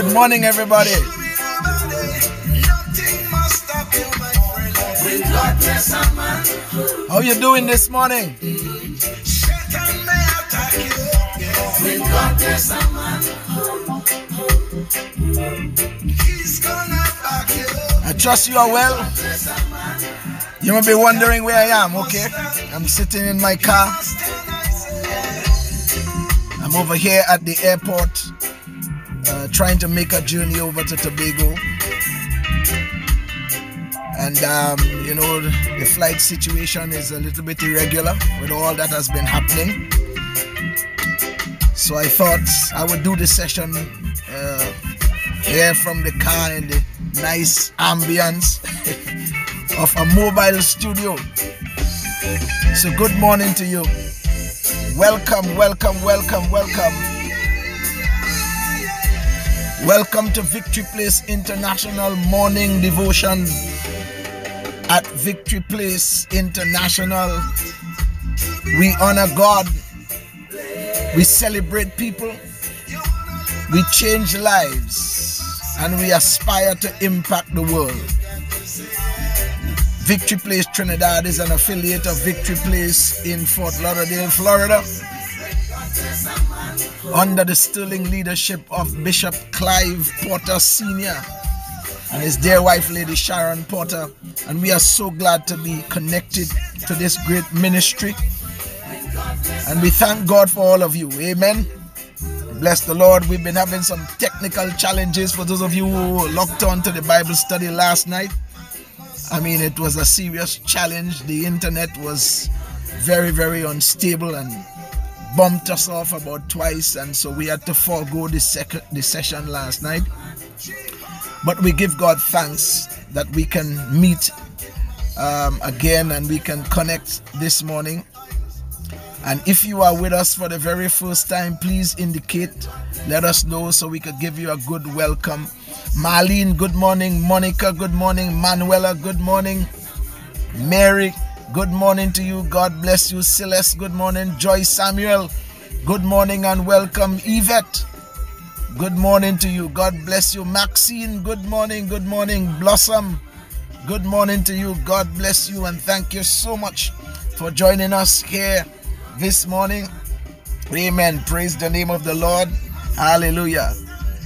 Good morning, everybody. How you doing this morning? When God bless a man, He's gonna back you. I trust you are well. You may be wondering where I am, okay? I'm sitting in my car. I'm over here at the airport uh, trying to make a journey over to Tobago. And, um, you know, the flight situation is a little bit irregular with all that has been happening. So I thought I would do this session uh, here from the car in the nice ambience of a mobile studio. So, good morning to you. Welcome, welcome, welcome, welcome. Welcome to Victory Place International Morning Devotion at Victory Place International. We honor God, we celebrate people, we change lives, and we aspire to impact the world. Victory Place Trinidad is an affiliate of Victory Place in Fort Lauderdale, Florida, under the sterling leadership of Bishop Clive Porter Sr. and his dear wife, Lady Sharon Porter. And we are so glad to be connected to this great ministry. And we thank God for all of you. Amen. Bless the Lord. We've been having some technical challenges for those of you who locked on to the Bible study last night. I mean, it was a serious challenge. The internet was very, very unstable and bumped us off about twice, and so we had to forego the second the session last night. But we give God thanks that we can meet um, again and we can connect this morning. And if you are with us for the very first time, please indicate, let us know so we could give you a good welcome. Marlene, good morning. Monica, good morning. Manuela, good morning. Mary, good morning to you. God bless you. Celeste, good morning. Joy Samuel, good morning and welcome. Yvette, good morning to you. God bless you. Maxine, good morning. Good morning. Blossom, good morning to you. God bless you and thank you so much for joining us here this morning. Amen. Praise the name of the Lord. Hallelujah.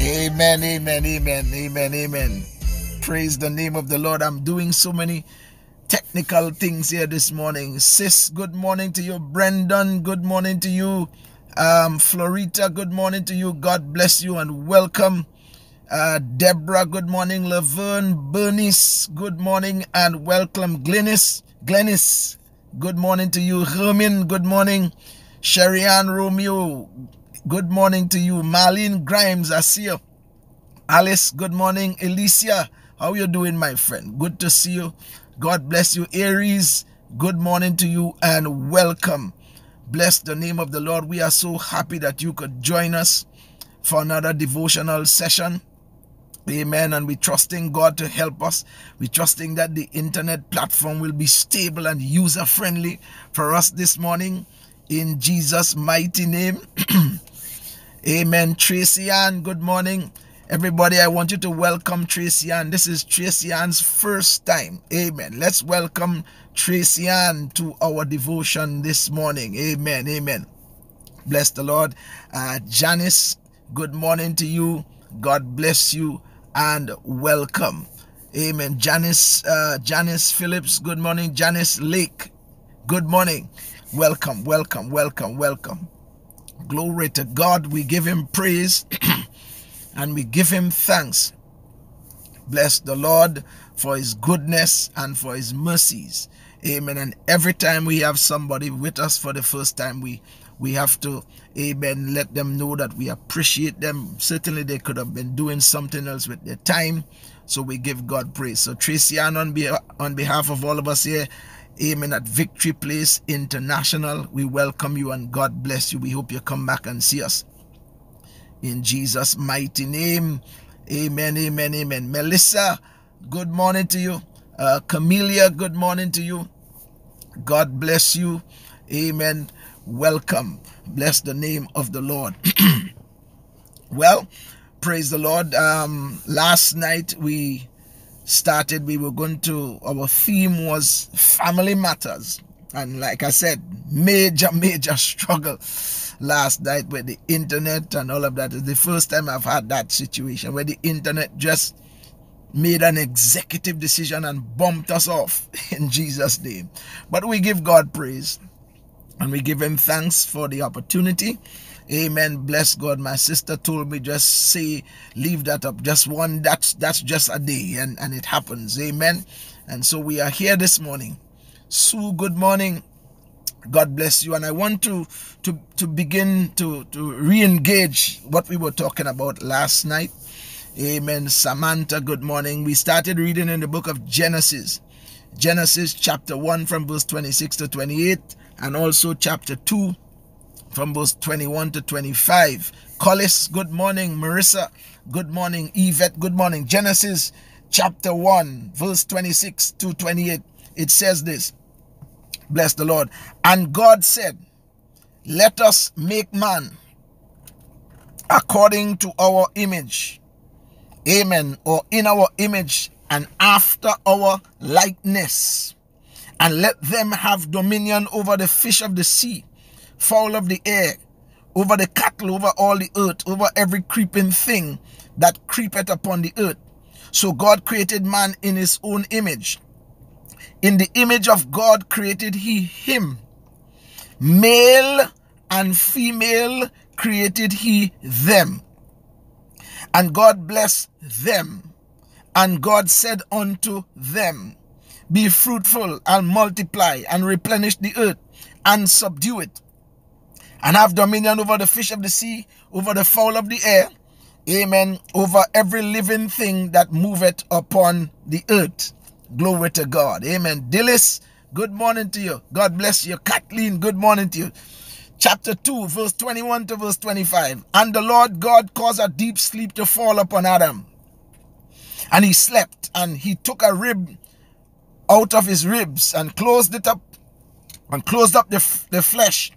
Amen, amen, amen, amen, amen. Praise the name of the Lord. I'm doing so many technical things here this morning. Sis, good morning to you. Brendan, good morning to you. Um, Florita, good morning to you. God bless you and welcome. Uh, Deborah, good morning. Laverne, Bernice, good morning and welcome. Glennis, Glennis, good morning to you. Hermin, good morning. Sherry-Ann Romeo, good morning to you. Marlene Grimes, I see you. Alice, good morning. Alicia, how you doing, my friend? Good to see you. God bless you. Aries, good morning to you and welcome. Bless the name of the Lord. We are so happy that you could join us for another devotional session. Amen. And we're trusting God to help us. We're trusting that the internet platform will be stable and user friendly for us this morning. In Jesus' mighty name. Amen. Tracy Ann, good morning. Everybody, I want you to welcome Tracy Ann. This is Tracy Ann's first time. Amen. Let's welcome Tracy Ann to our devotion this morning. Amen. Amen. Bless the Lord. Uh, Janice, good morning to you. God bless you and welcome. Amen. Janice, uh, Janice Phillips, good morning. Janice Lake, good morning. Welcome, welcome, welcome, welcome. Glory to God. We give him praise and we give him thanks. Bless the Lord for his goodness and for his mercies. Amen. And every time we have somebody with us for the first time, we we have to amen. Let them know that we appreciate them. Certainly they could have been doing something else with their time. So we give god praise. So tracy Ann on, on behalf of all of us here amen at victory place international we welcome you and god bless you. We hope you come back and see us. In jesus mighty name amen amen amen. Melissa good morning to you. Uh, camelia good morning to you. God bless you. Amen. Welcome. Bless the name of the Lord. well, praise the Lord. Um, last night we started, we were going to, our theme was family matters. And like I said, major, major struggle last night with the internet and all of that. It's the first time I've had that situation where the internet just made an executive decision and bumped us off in Jesus' name. But we give God praise and we give him thanks for the opportunity. Amen. Bless God. My sister told me just say, leave that up. Just one, that's that's just a day and, and it happens. Amen. And so we are here this morning. Sue, good morning. God bless you. And I want to to to begin to to re-engage what we were talking about last night. Amen. Samantha, good morning. We started reading in the book of Genesis. Genesis chapter 1 from verse 26 to 28 and also chapter 2 from verse 21 to 25. Collis, good morning. Marissa, good morning. Yvette, good morning. Genesis chapter 1, verse 26 to 28. It says this Bless the Lord. And God said, Let us make man according to our image. Amen. Or in our image and after our likeness and let them have dominion over the fish of the sea, fowl of the air, over the cattle, over all the earth, over every creeping thing that creepeth upon the earth. So God created man in his own image. In the image of God created he him. Male and female created he them. And God blessed them. And God said unto them, be fruitful and multiply and replenish the earth and subdue it. And have dominion over the fish of the sea, over the fowl of the air. Amen. Over every living thing that moveth upon the earth. Glory to God. Amen. Dillis, good morning to you. God bless you. Kathleen, good morning to you. Chapter 2, verse 21 to verse 25. And the Lord God caused a deep sleep to fall upon Adam. And he slept, and he took a rib out of his ribs and closed it up and closed up the, the flesh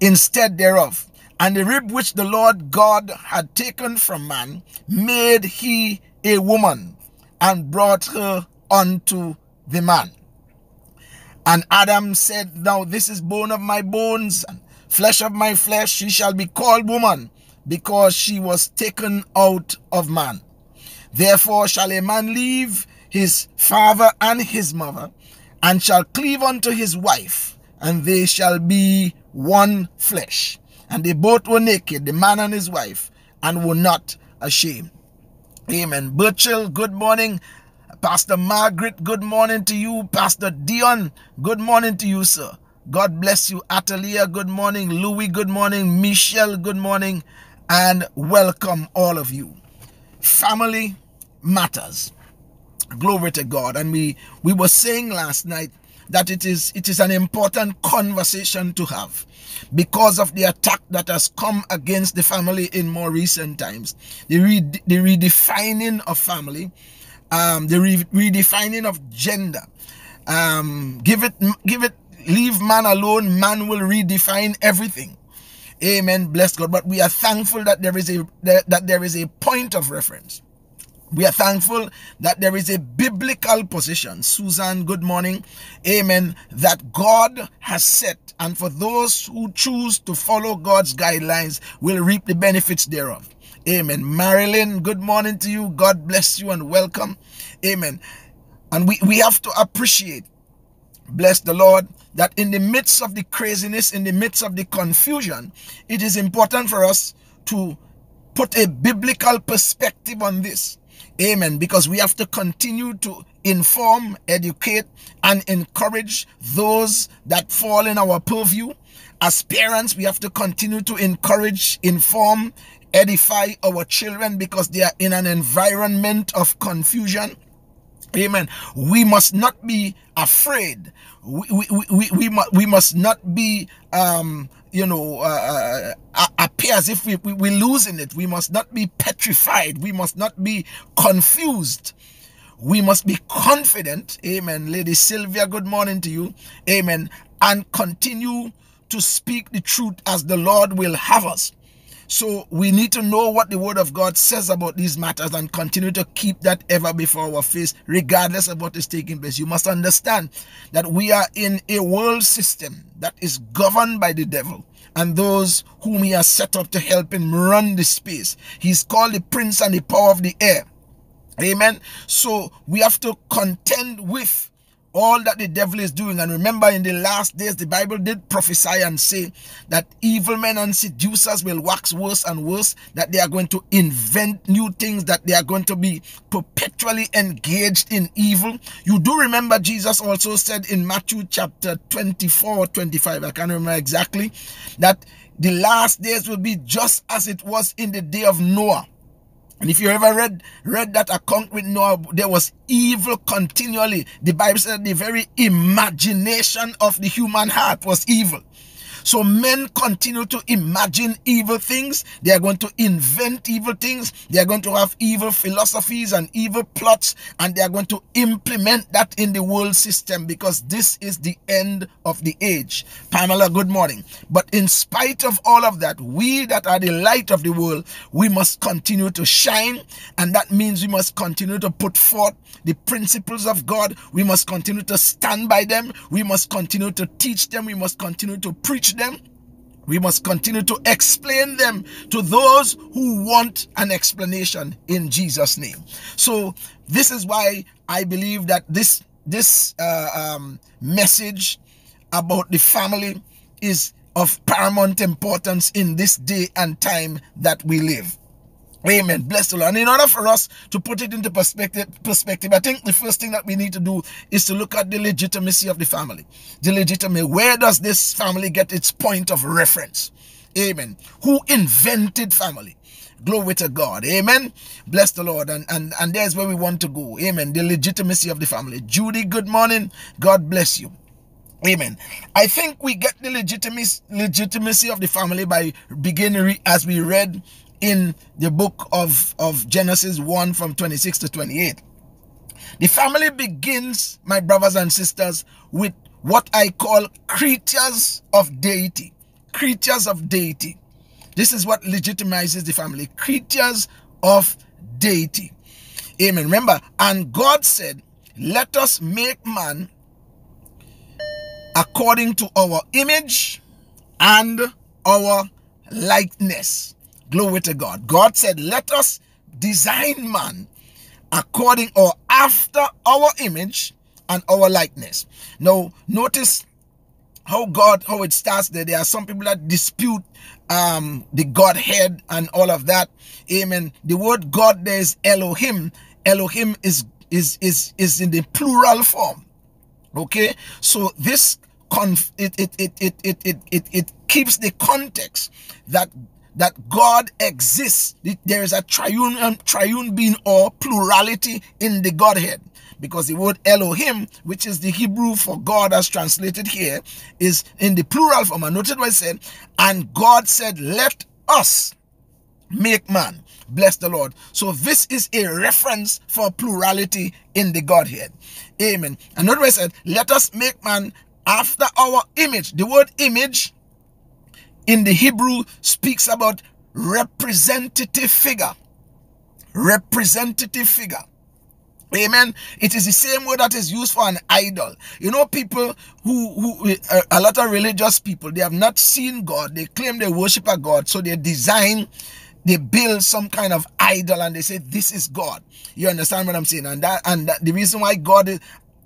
instead thereof. And the rib which the Lord God had taken from man made he a woman and brought her unto the man. And Adam said, Now this is bone of my bones and flesh of my flesh. She shall be called woman because she was taken out of man. Therefore shall a man leave his father and his mother, and shall cleave unto his wife, and they shall be one flesh. And they both were naked, the man and his wife, and were not ashamed. Amen. Burchell, good morning. Pastor Margaret, good morning to you. Pastor Dion, good morning to you, sir. God bless you. Atalia, good morning. Louis, good morning. Michelle, good morning. And welcome all of you. Family matters. Glory to God. And we, we were saying last night that it is, it is an important conversation to have because of the attack that has come against the family in more recent times. The, re, the redefining of family, um, the re, redefining of gender. Um, give it, give it, leave man alone. Man will redefine everything. Amen. Bless God. But we are thankful that there is a that there is a point of reference we are thankful that there is a biblical position. Susan, good morning. Amen. That God has set. And for those who choose to follow God's guidelines will reap the benefits thereof. Amen. Marilyn, good morning to you. God bless you and welcome. Amen. And we, we have to appreciate, bless the Lord, that in the midst of the craziness, in the midst of the confusion, it is important for us to put a biblical perspective on this. Amen. Because we have to continue to inform, educate, and encourage those that fall in our purview. As parents, we have to continue to encourage, inform, edify our children because they are in an environment of confusion. Amen. We must not be afraid. We, we, we, we, we must not be, um, you know, uh, uh, appear as if we, we, we're losing it. We must not be petrified. We must not be confused. We must be confident. Amen. Lady Sylvia, good morning to you. Amen. And continue to speak the truth as the Lord will have us. So we need to know what the word of God says about these matters and continue to keep that ever before our face, regardless of what is taking place. You must understand that we are in a world system that is governed by the devil and those whom he has set up to help him run the space. He's called the prince and the power of the air. Amen. So we have to contend with all that the devil is doing. And remember, in the last days, the Bible did prophesy and say that evil men and seducers will wax worse and worse, that they are going to invent new things, that they are going to be perpetually engaged in evil. You do remember Jesus also said in Matthew chapter 24 25, I can't remember exactly, that the last days will be just as it was in the day of Noah. And if you ever read read that account with Noah, there was evil continually. The Bible said the very imagination of the human heart was evil. So men continue to imagine evil things. They are going to invent evil things. They are going to have evil philosophies and evil plots, and they are going to implement that in the world system because this is the end of the age. Pamela, good morning. But in spite of all of that, we that are the light of the world, we must continue to shine, and that means we must continue to put forth the principles of God. We must continue to stand by them. We must continue to teach them. We must continue to preach them. We must continue to explain them to those who want an explanation in Jesus' name. So this is why I believe that this this uh, um, message about the family is of paramount importance in this day and time that we live. Amen. Bless the Lord. And in order for us to put it into perspective, perspective, I think the first thing that we need to do is to look at the legitimacy of the family. The legitimacy. Where does this family get its point of reference? Amen. Who invented family? Glory to God. Amen. Bless the Lord. And, and, and there's where we want to go. Amen. The legitimacy of the family. Judy, good morning. God bless you. Amen. I think we get the legitimacy, legitimacy of the family by beginning as we read in the book of, of Genesis 1 from 26 to 28. The family begins, my brothers and sisters, with what I call creatures of deity. Creatures of deity. This is what legitimizes the family. Creatures of deity. Amen. Remember, and God said, Let us make man according to our image and our likeness. Glory to God. God said, let us design man according or after our image and our likeness. Now, notice how God, how it starts there. There are some people that dispute um, the Godhead and all of that. Amen. The word God there is Elohim. Elohim is is is is in the plural form. Okay, so this conf it it it it it it it, it keeps the context that that God exists. There is a triune, um, triune being or plurality in the Godhead. Because the word Elohim, which is the Hebrew for God as translated here, is in the plural form. And notice what I said, and God said, let us make man. Bless the Lord. So this is a reference for plurality in the Godhead. Amen. And notice what said, let us make man after our image. The word image in the Hebrew speaks about representative figure. Representative figure. Amen. It is the same word that is used for an idol. You know, people who, who uh, a lot of religious people, they have not seen God. They claim they worship a God. So they design, they build some kind of idol and they say, this is God. You understand what I'm saying? And that, and that, the reason why God is,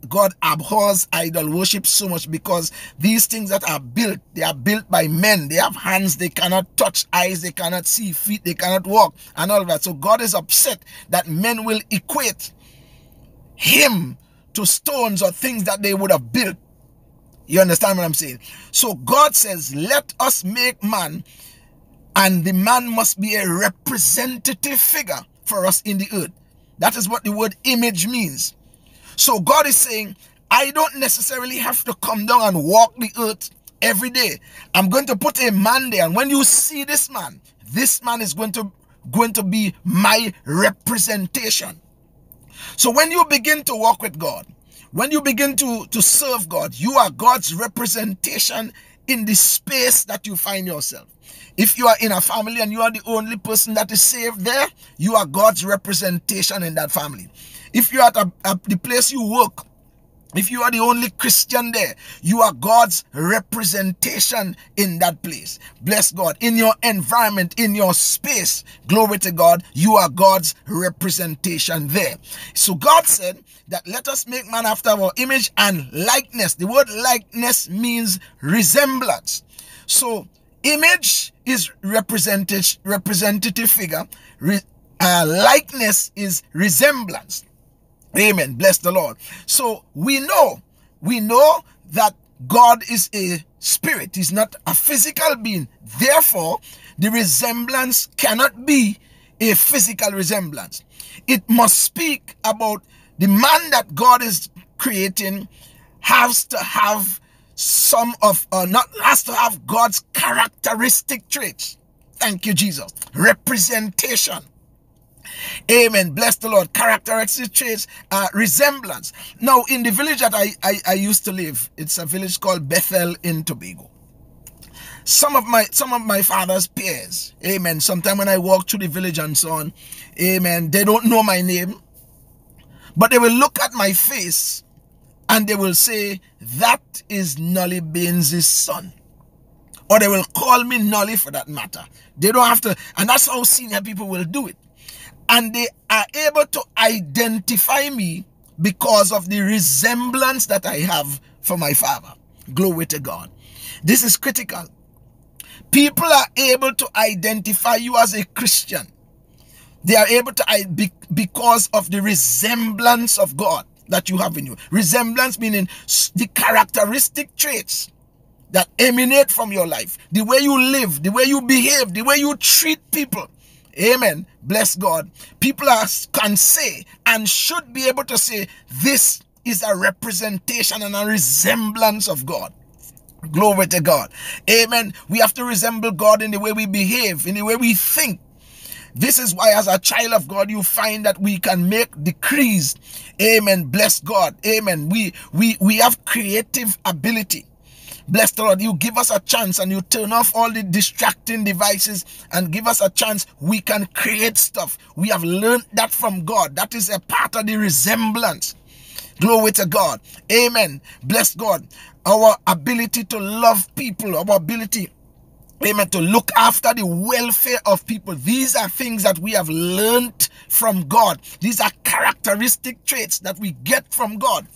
God abhors idol worship so much because these things that are built, they are built by men. They have hands they cannot touch, eyes they cannot see, feet they cannot walk, and all that. So God is upset that men will equate him to stones or things that they would have built. You understand what I'm saying? So God says, let us make man and the man must be a representative figure for us in the earth. That is what the word image means. So God is saying, I don't necessarily have to come down and walk the earth every day. I'm going to put a man there. And when you see this man, this man is going to going to be my representation. So when you begin to walk with God, when you begin to, to serve God, you are God's representation in the space that you find yourself. If you are in a family and you are the only person that is saved there, you are God's representation in that family. If you are at, a, the place you work, if you are the only Christian there, you are God's representation in that place. Bless God. In your environment, in your space, glory to God, you are God's representation there. So God said that let us make man after our image and likeness. The word likeness means resemblance. So image is representative, representative figure. Re, uh, likeness is resemblance. Amen. Bless the Lord. So we know, we know that God is a spirit. He's not a physical being. Therefore, the resemblance cannot be a physical resemblance. It must speak about the man that God is creating has to have some of, uh, not has to have God's characteristic traits. Thank you, Jesus. Representation. Amen. Bless the Lord. Characteristic traits, uh, resemblance. Now, in the village that I, I, I used to live, it's a village called Bethel in Tobago. Some of my some of my father's peers, amen. Sometime when I walk through the village and so on, amen, they don't know my name, but they will look at my face and they will say, that is Nolly Baynes' son. Or they will call me Nolly for that matter. They don't have to, and that's how senior people will do it and they are able to identify me because of the resemblance that I have for my father. Glory to God. This is critical. People are able to identify you as a Christian. They are able to, because of the resemblance of God that you have in you. Resemblance meaning the characteristic traits that emanate from your life. The way you live, the way you behave, the way you treat people. Amen. Bless God. People are, can say and should be able to say, this is a representation and a resemblance of God. Glory to God. Amen. We have to resemble God in the way we behave, in the way we think. This is why as a child of God, you find that we can make decrees. Amen. Bless God. Amen. We, we, we have creative ability. Bless the Lord. You give us a chance and you turn off all the distracting devices and give us a chance. We can create stuff. We have learned that from God. That is a part of the resemblance. Glory to God. Amen. Bless God. Our ability to love people, our ability Amen. To look after the welfare of people. These are things that we have learned from God. These are characteristic traits that we get from God.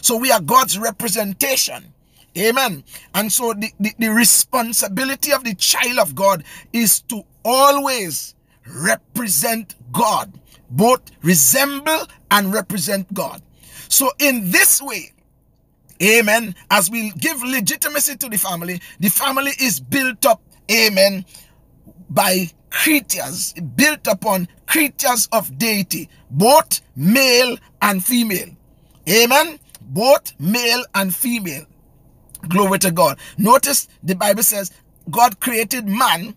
So we are God's representation. Amen. And so the, the, the, responsibility of the child of God is to always represent God, both resemble and represent God. So in this way, amen, as we give legitimacy to the family, the family is built up, amen, by creatures, built upon creatures of deity, both male and female. Amen. Both male and female. Glory to God. Notice the Bible says God created man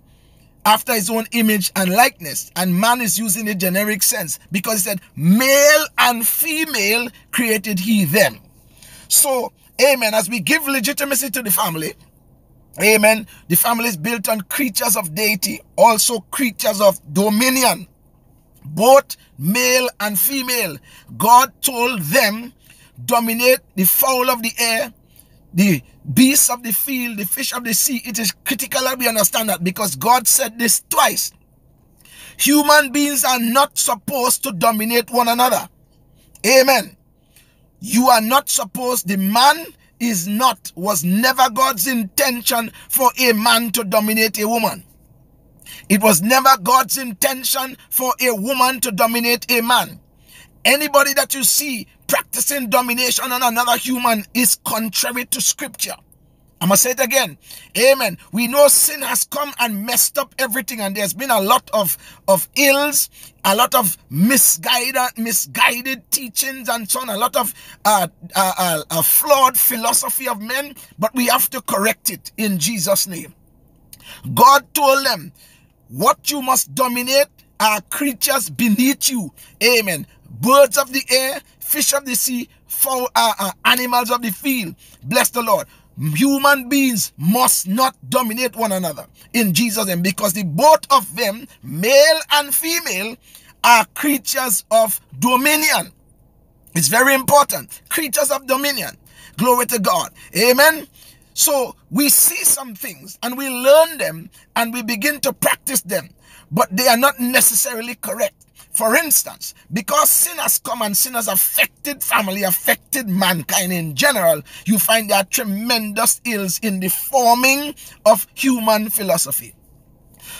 after his own image and likeness. And man is using a generic sense because he said, male and female created he them. So, amen, as we give legitimacy to the family, amen, the family is built on creatures of deity, also creatures of dominion, both male and female. God told them, dominate the fowl of the air, the beasts of the field, the fish of the sea. It is critical that we understand that because God said this twice. Human beings are not supposed to dominate one another. Amen. You are not supposed, the man is not, was never God's intention for a man to dominate a woman. It was never God's intention for a woman to dominate a man. Anybody that you see practicing domination on another human is contrary to scripture. I'm going to say it again. Amen. We know sin has come and messed up everything, and there's been a lot of, of ills, a lot of misguided, misguided teachings, and so on, a lot of uh, uh, uh, flawed philosophy of men, but we have to correct it in Jesus' name. God told them, What you must dominate are creatures beneath you. Amen. Birds of the air, fish of the sea, fowl, uh, uh, animals of the field. Bless the Lord human beings must not dominate one another in Jesus' name because the both of them, male and female, are creatures of dominion. It's very important. Creatures of dominion. Glory to God. Amen. So we see some things and we learn them and we begin to practice them, but they are not necessarily correct. For instance, because sin has come and sin has affected family, affected mankind in general, you find there are tremendous ills in the forming of human philosophy.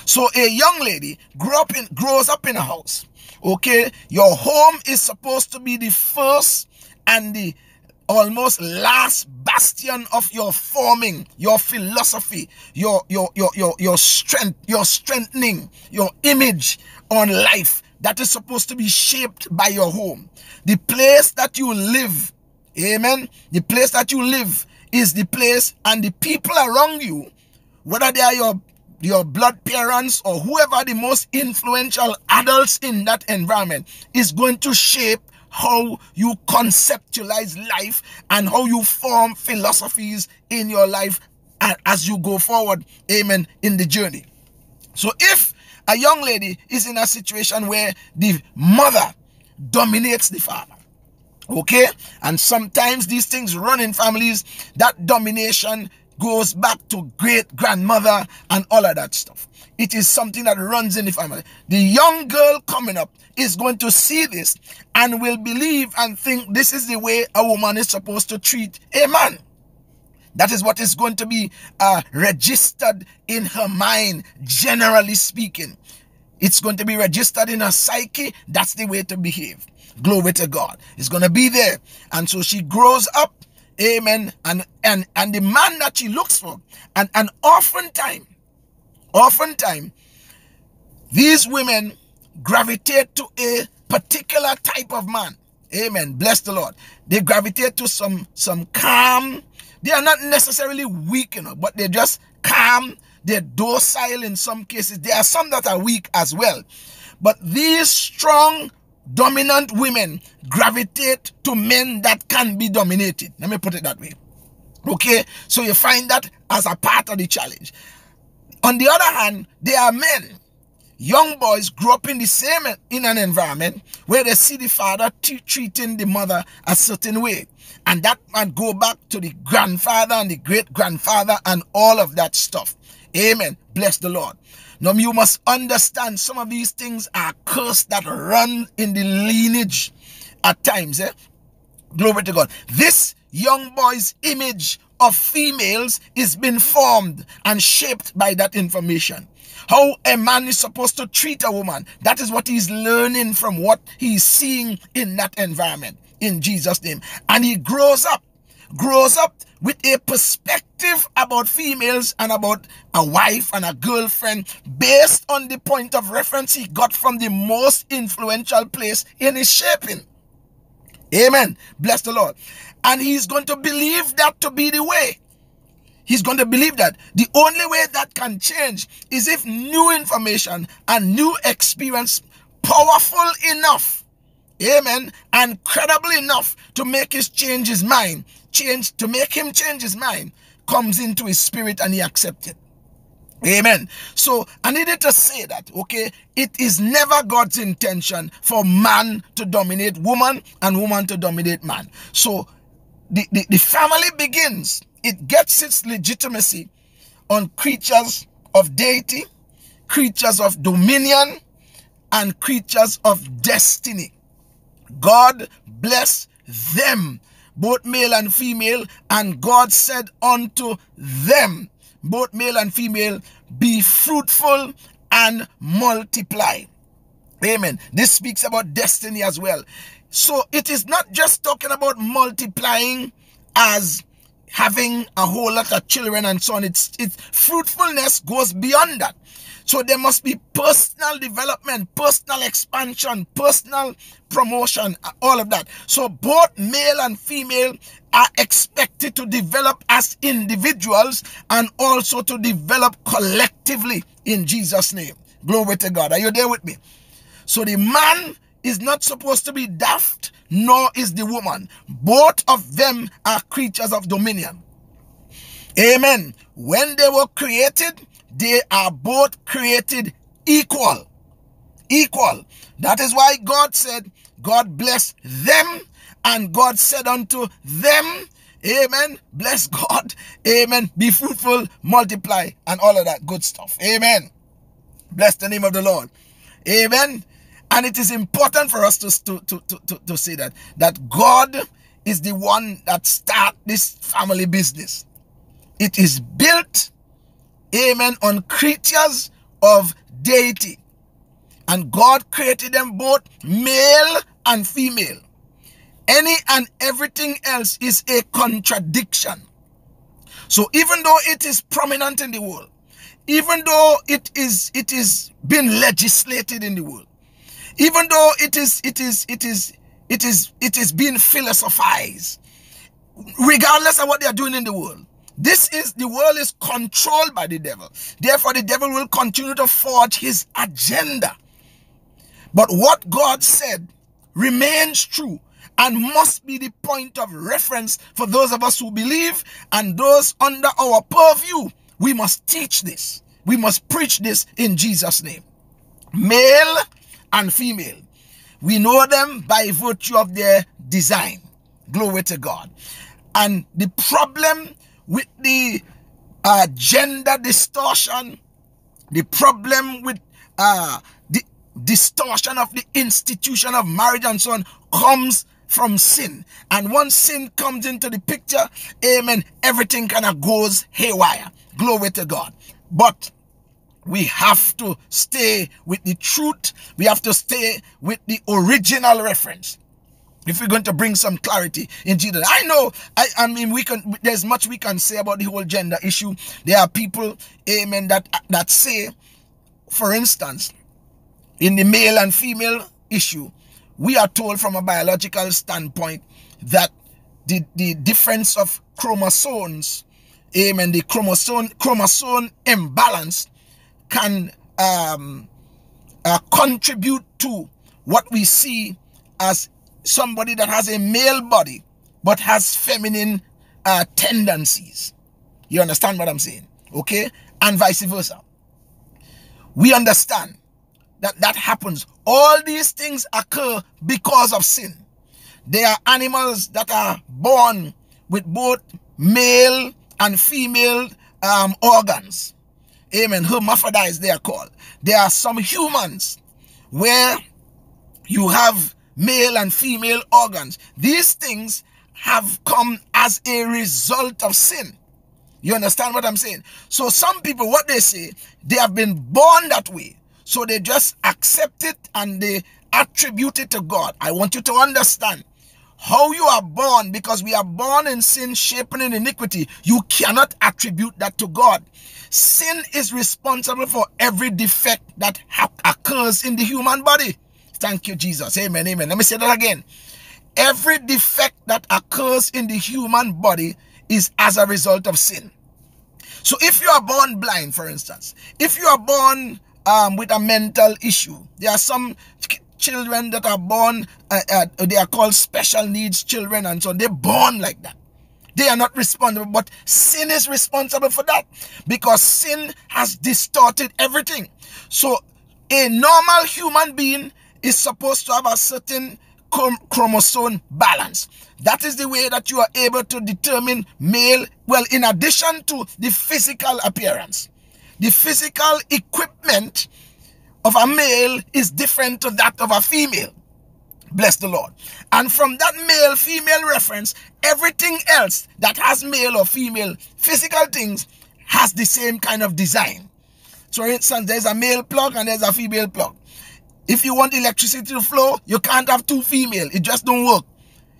So a young lady grew up in, grows up in a house. Okay, your home is supposed to be the first and the almost last bastion of your forming, your philosophy, your your your your, your strength, your strengthening, your image on life that is supposed to be shaped by your home. The place that you live, amen, the place that you live is the place and the people around you, whether they are your your blood parents or whoever the most influential adults in that environment is going to shape how you conceptualize life and how you form philosophies in your life as you go forward amen in the journey so if a young lady is in a situation where the mother dominates the father. Okay? And sometimes these things run in families. That domination goes back to great grandmother and all of that stuff. It is something that runs in the family. The young girl coming up is going to see this and will believe and think this is the way a woman is supposed to treat a man. That is what is going to be uh, registered in her mind, generally speaking. It's going to be registered in her psyche. That's the way to behave. Glory to God. It's going to be there. And so she grows up. Amen. And and and the man that she looks for. And and oftentimes, oftentimes, these women gravitate to a particular type of man. Amen. Bless the Lord. They gravitate to some some calm, they are not necessarily weak, you know, but they're just calm. They're docile in some cases. There are some that are weak as well. But these strong, dominant women gravitate to men that can be dominated. Let me put it that way. Okay? So you find that as a part of the challenge. On the other hand, there are men young boys grow up in the same in an environment where they see the father treating the mother a certain way and that might go back to the grandfather and the great grandfather and all of that stuff. Amen. Bless the Lord. Now you must understand some of these things are curses that run in the lineage at times. Eh? Glory to God. This young boy's image of females is being formed and shaped by that information. How a man is supposed to treat a woman. That is what he's learning from what he's seeing in that environment in Jesus' name. And he grows up, grows up with a perspective about females and about a wife and a girlfriend based on the point of reference he got from the most influential place in his shaping. Amen. Bless the Lord. And he's going to believe that to be the way. He's going to believe that. The only way that can change is if new information and new experience powerful enough amen, and credible enough to make his change his mind, change to make him change his mind, comes into his spirit and he accepts it. Amen. So I needed to say that, okay? It is never God's intention for man to dominate woman and woman to dominate man. So the, the, the family begins, it gets its legitimacy on creatures of deity, creatures of dominion, and creatures of destiny. God bless them, both male and female, and God said unto them, both male and female, be fruitful and multiply. Amen. This speaks about destiny as well. So it is not just talking about multiplying as having a whole lot of children and so on. It's, it's fruitfulness goes beyond that. So there must be personal development, personal expansion, personal promotion, uh, all of that. So both male and female are expected to develop as individuals and also to develop collectively in Jesus' name. Glory to God. Are you there with me? So the man is not supposed to be daft, nor is the woman. Both of them are creatures of dominion. Amen. When they were created, they are both created equal. Equal. That is why God said, God bless them, and God said unto them, Amen. Bless God. Amen. Be fruitful, multiply, and all of that good stuff. Amen. Bless the name of the Lord. Amen. And it is important for us to, to, to, to, to say that, that God is the one that start this family business. It is built, amen, on creatures of deity. And God created them both male and female. Any and everything else is a contradiction. So even though it is prominent in the world, even though it is it is being legislated in the world, even though it is it is it is it is it is being philosophized regardless of what they are doing in the world this is the world is controlled by the devil therefore the devil will continue to forge his agenda but what god said remains true and must be the point of reference for those of us who believe and those under our purview we must teach this we must preach this in jesus name male and female. We know them by virtue of their design. Glory to God. And the problem with the uh, gender distortion, the problem with uh, the distortion of the institution of marriage and so on comes from sin. And once sin comes into the picture, amen, everything kind of goes haywire. Glory to God. But we have to stay with the truth. We have to stay with the original reference. If we're going to bring some clarity in Jesus, I know. I, I mean, we can. There's much we can say about the whole gender issue. There are people, amen, that that say, for instance, in the male and female issue, we are told from a biological standpoint that the the difference of chromosomes, amen, the chromosome chromosome imbalance can um, uh, contribute to what we see as somebody that has a male body but has feminine uh, tendencies. You understand what I'm saying? Okay? And vice versa. We understand that that happens. All these things occur because of sin. There are animals that are born with both male and female um, organs. Amen. Hermaphrodites, they are called. There are some humans where you have male and female organs. These things have come as a result of sin. You understand what I'm saying? So some people, what they say, they have been born that way. So they just accept it and they attribute it to God. I want you to understand how you are born because we are born in sin, shaping in iniquity. You cannot attribute that to God. Sin is responsible for every defect that occurs in the human body. Thank you, Jesus. Amen. Amen. Let me say that again. Every defect that occurs in the human body is as a result of sin. So if you are born blind, for instance, if you are born um, with a mental issue, there are some children that are born, uh, uh, they are called special needs children and so on. They're born like that. They are not responsible, but sin is responsible for that because sin has distorted everything. So a normal human being is supposed to have a certain chromosome balance. That is the way that you are able to determine male, well, in addition to the physical appearance. The physical equipment of a male is different to that of a female. Bless the Lord. And from that male female reference, everything else that has male or female physical things has the same kind of design. So, for instance, there's a male plug and there's a female plug. If you want electricity to flow, you can't have two female. It just don't work.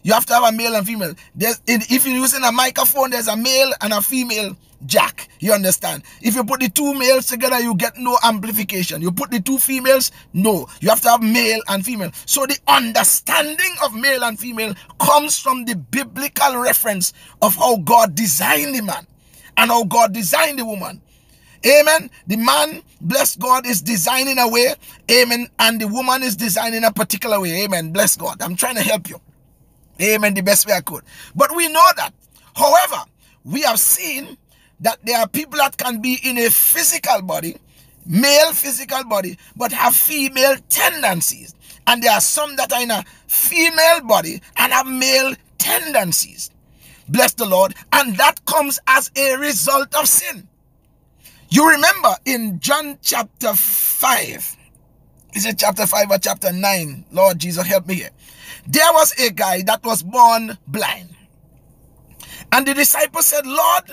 You have to have a male and female. There's, if you're using a microphone, there's a male and a female jack. You understand? If you put the two males together, you get no amplification. You put the two females, no. You have to have male and female. So the understanding of male and female comes from the biblical reference of how God designed the man and how God designed the woman. Amen. The man, bless God, is designing a way. Amen. And the woman is designing a particular way. Amen. Bless God. I'm trying to help you. Amen. The best way I could. But we know that. However, we have seen that there are people that can be in a physical body, male physical body, but have female tendencies. And there are some that are in a female body and have male tendencies. Bless the Lord. And that comes as a result of sin. You remember in John chapter 5, is it chapter 5 or chapter 9? Lord Jesus, help me here. There was a guy that was born blind. And the disciples said, Lord,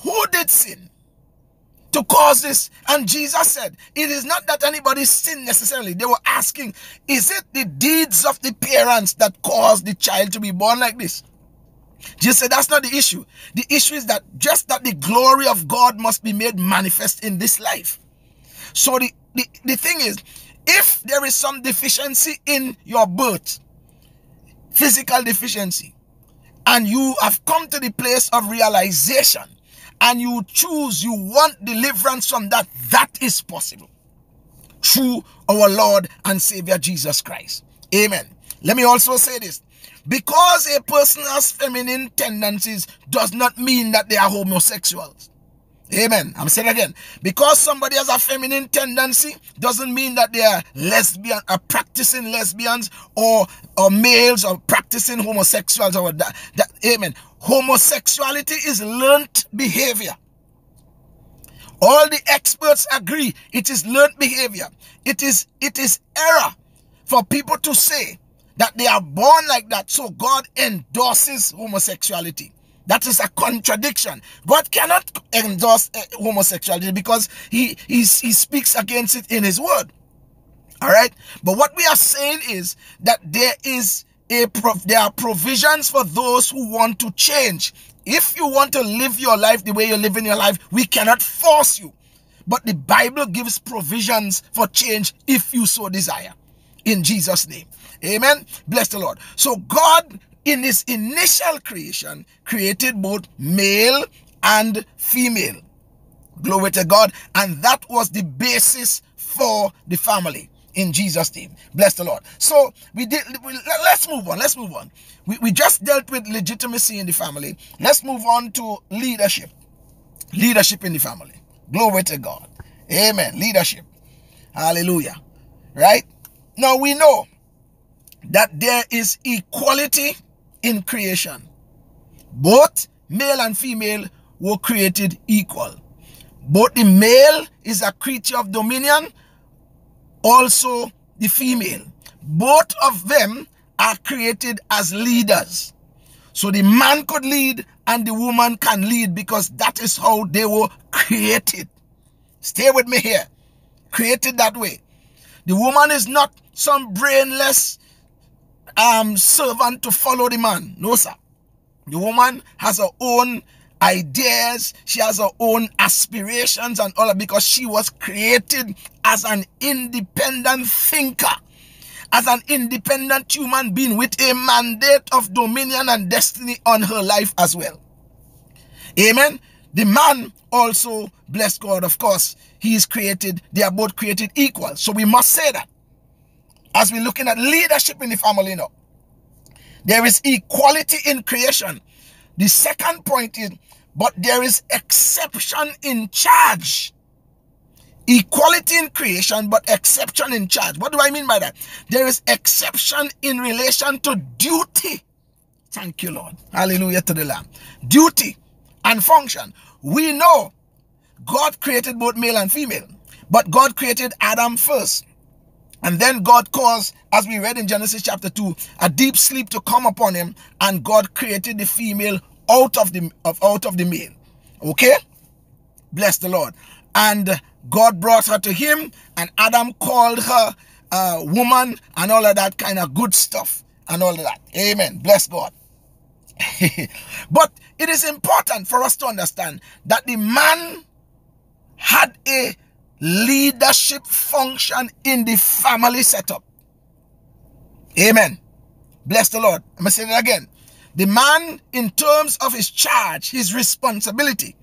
who did sin to cause this? And Jesus said, It is not that anybody sinned necessarily. They were asking, Is it the deeds of the parents that caused the child to be born like this? Jesus said, That's not the issue. The issue is that just that the glory of God must be made manifest in this life. So the, the, the thing is, if there is some deficiency in your birth, physical deficiency, and you have come to the place of realization and you choose, you want deliverance from that, that is possible through our Lord and Savior Jesus Christ. Amen. Let me also say this. Because a person has feminine tendencies does not mean that they are homosexuals. Amen. I'm saying again. Because somebody has a feminine tendency doesn't mean that they are lesbian, are practicing lesbians or, or males or practicing homosexuals or that, that. Amen. Homosexuality is learned behavior. All the experts agree it is learned behavior. It is, it is error for people to say that they are born like that. So God endorses homosexuality. That is a contradiction. God cannot endorse uh, homosexuality because he, he, he speaks against it in his word. All right. But what we are saying is that there is a there are provisions for those who want to change. If you want to live your life the way you're living your life, we cannot force you. But the Bible gives provisions for change if you so desire. In Jesus' name. Amen. Bless the Lord. So God in his initial creation created both male and female. Glory to God. And that was the basis for the family in Jesus' name. Bless the Lord. So we did. We, let's move on. Let's move on. We, we just dealt with legitimacy in the family. Let's move on to leadership. Leadership in the family. Glory to God. Amen. Leadership. Hallelujah. Right? Now we know that there is equality in creation. Both male and female were created equal. Both the male is a creature of dominion, also the female. Both of them are created as leaders. So the man could lead and the woman can lead because that is how they were created. Stay with me here. Created that way. The woman is not some brainless um, servant to follow the man. No, sir. The woman has her own ideas. She has her own aspirations and all that because she was created as an independent thinker, as an independent human being with a mandate of dominion and destiny on her life as well. Amen. The man also, bless God, of course, he is created, they are both created equal. So we must say that as we're looking at leadership in the family now. There is equality in creation. The second point is, but there is exception in charge. Equality in creation, but exception in charge. What do I mean by that? There is exception in relation to duty. Thank you, Lord. Hallelujah to the Lamb. Duty and function. We know God created both male and female, but God created Adam first. And then God caused, as we read in Genesis chapter 2, a deep sleep to come upon him, and God created the female out of the out of the male. Okay? Bless the Lord. And God brought her to him, and Adam called her uh, woman and all of that kind of good stuff and all of that. Amen. Bless God. but it is important for us to understand that the man had a leadership function in the family setup. Amen. Bless the Lord. I'm going to say that again. The man, in terms of his charge, his responsibility,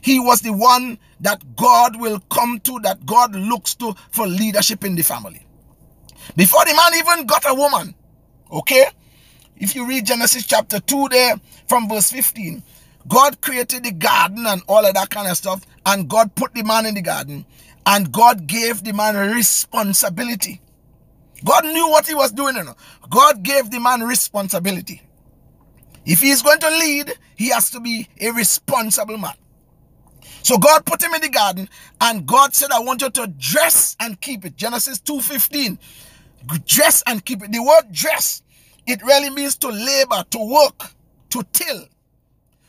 he was the one that God will come to, that God looks to for leadership in the family. Before the man even got a woman, okay? If you read Genesis chapter 2 there from verse 15, God created the garden and all of that kind of stuff, and God put the man in the garden, and God gave the man responsibility. God knew what he was doing. You know? God gave the man responsibility. If he's going to lead, he has to be a responsible man. So God put him in the garden and God said, I want you to dress and keep it. Genesis 2.15. Dress and keep it. The word dress, it really means to labor, to work, to till.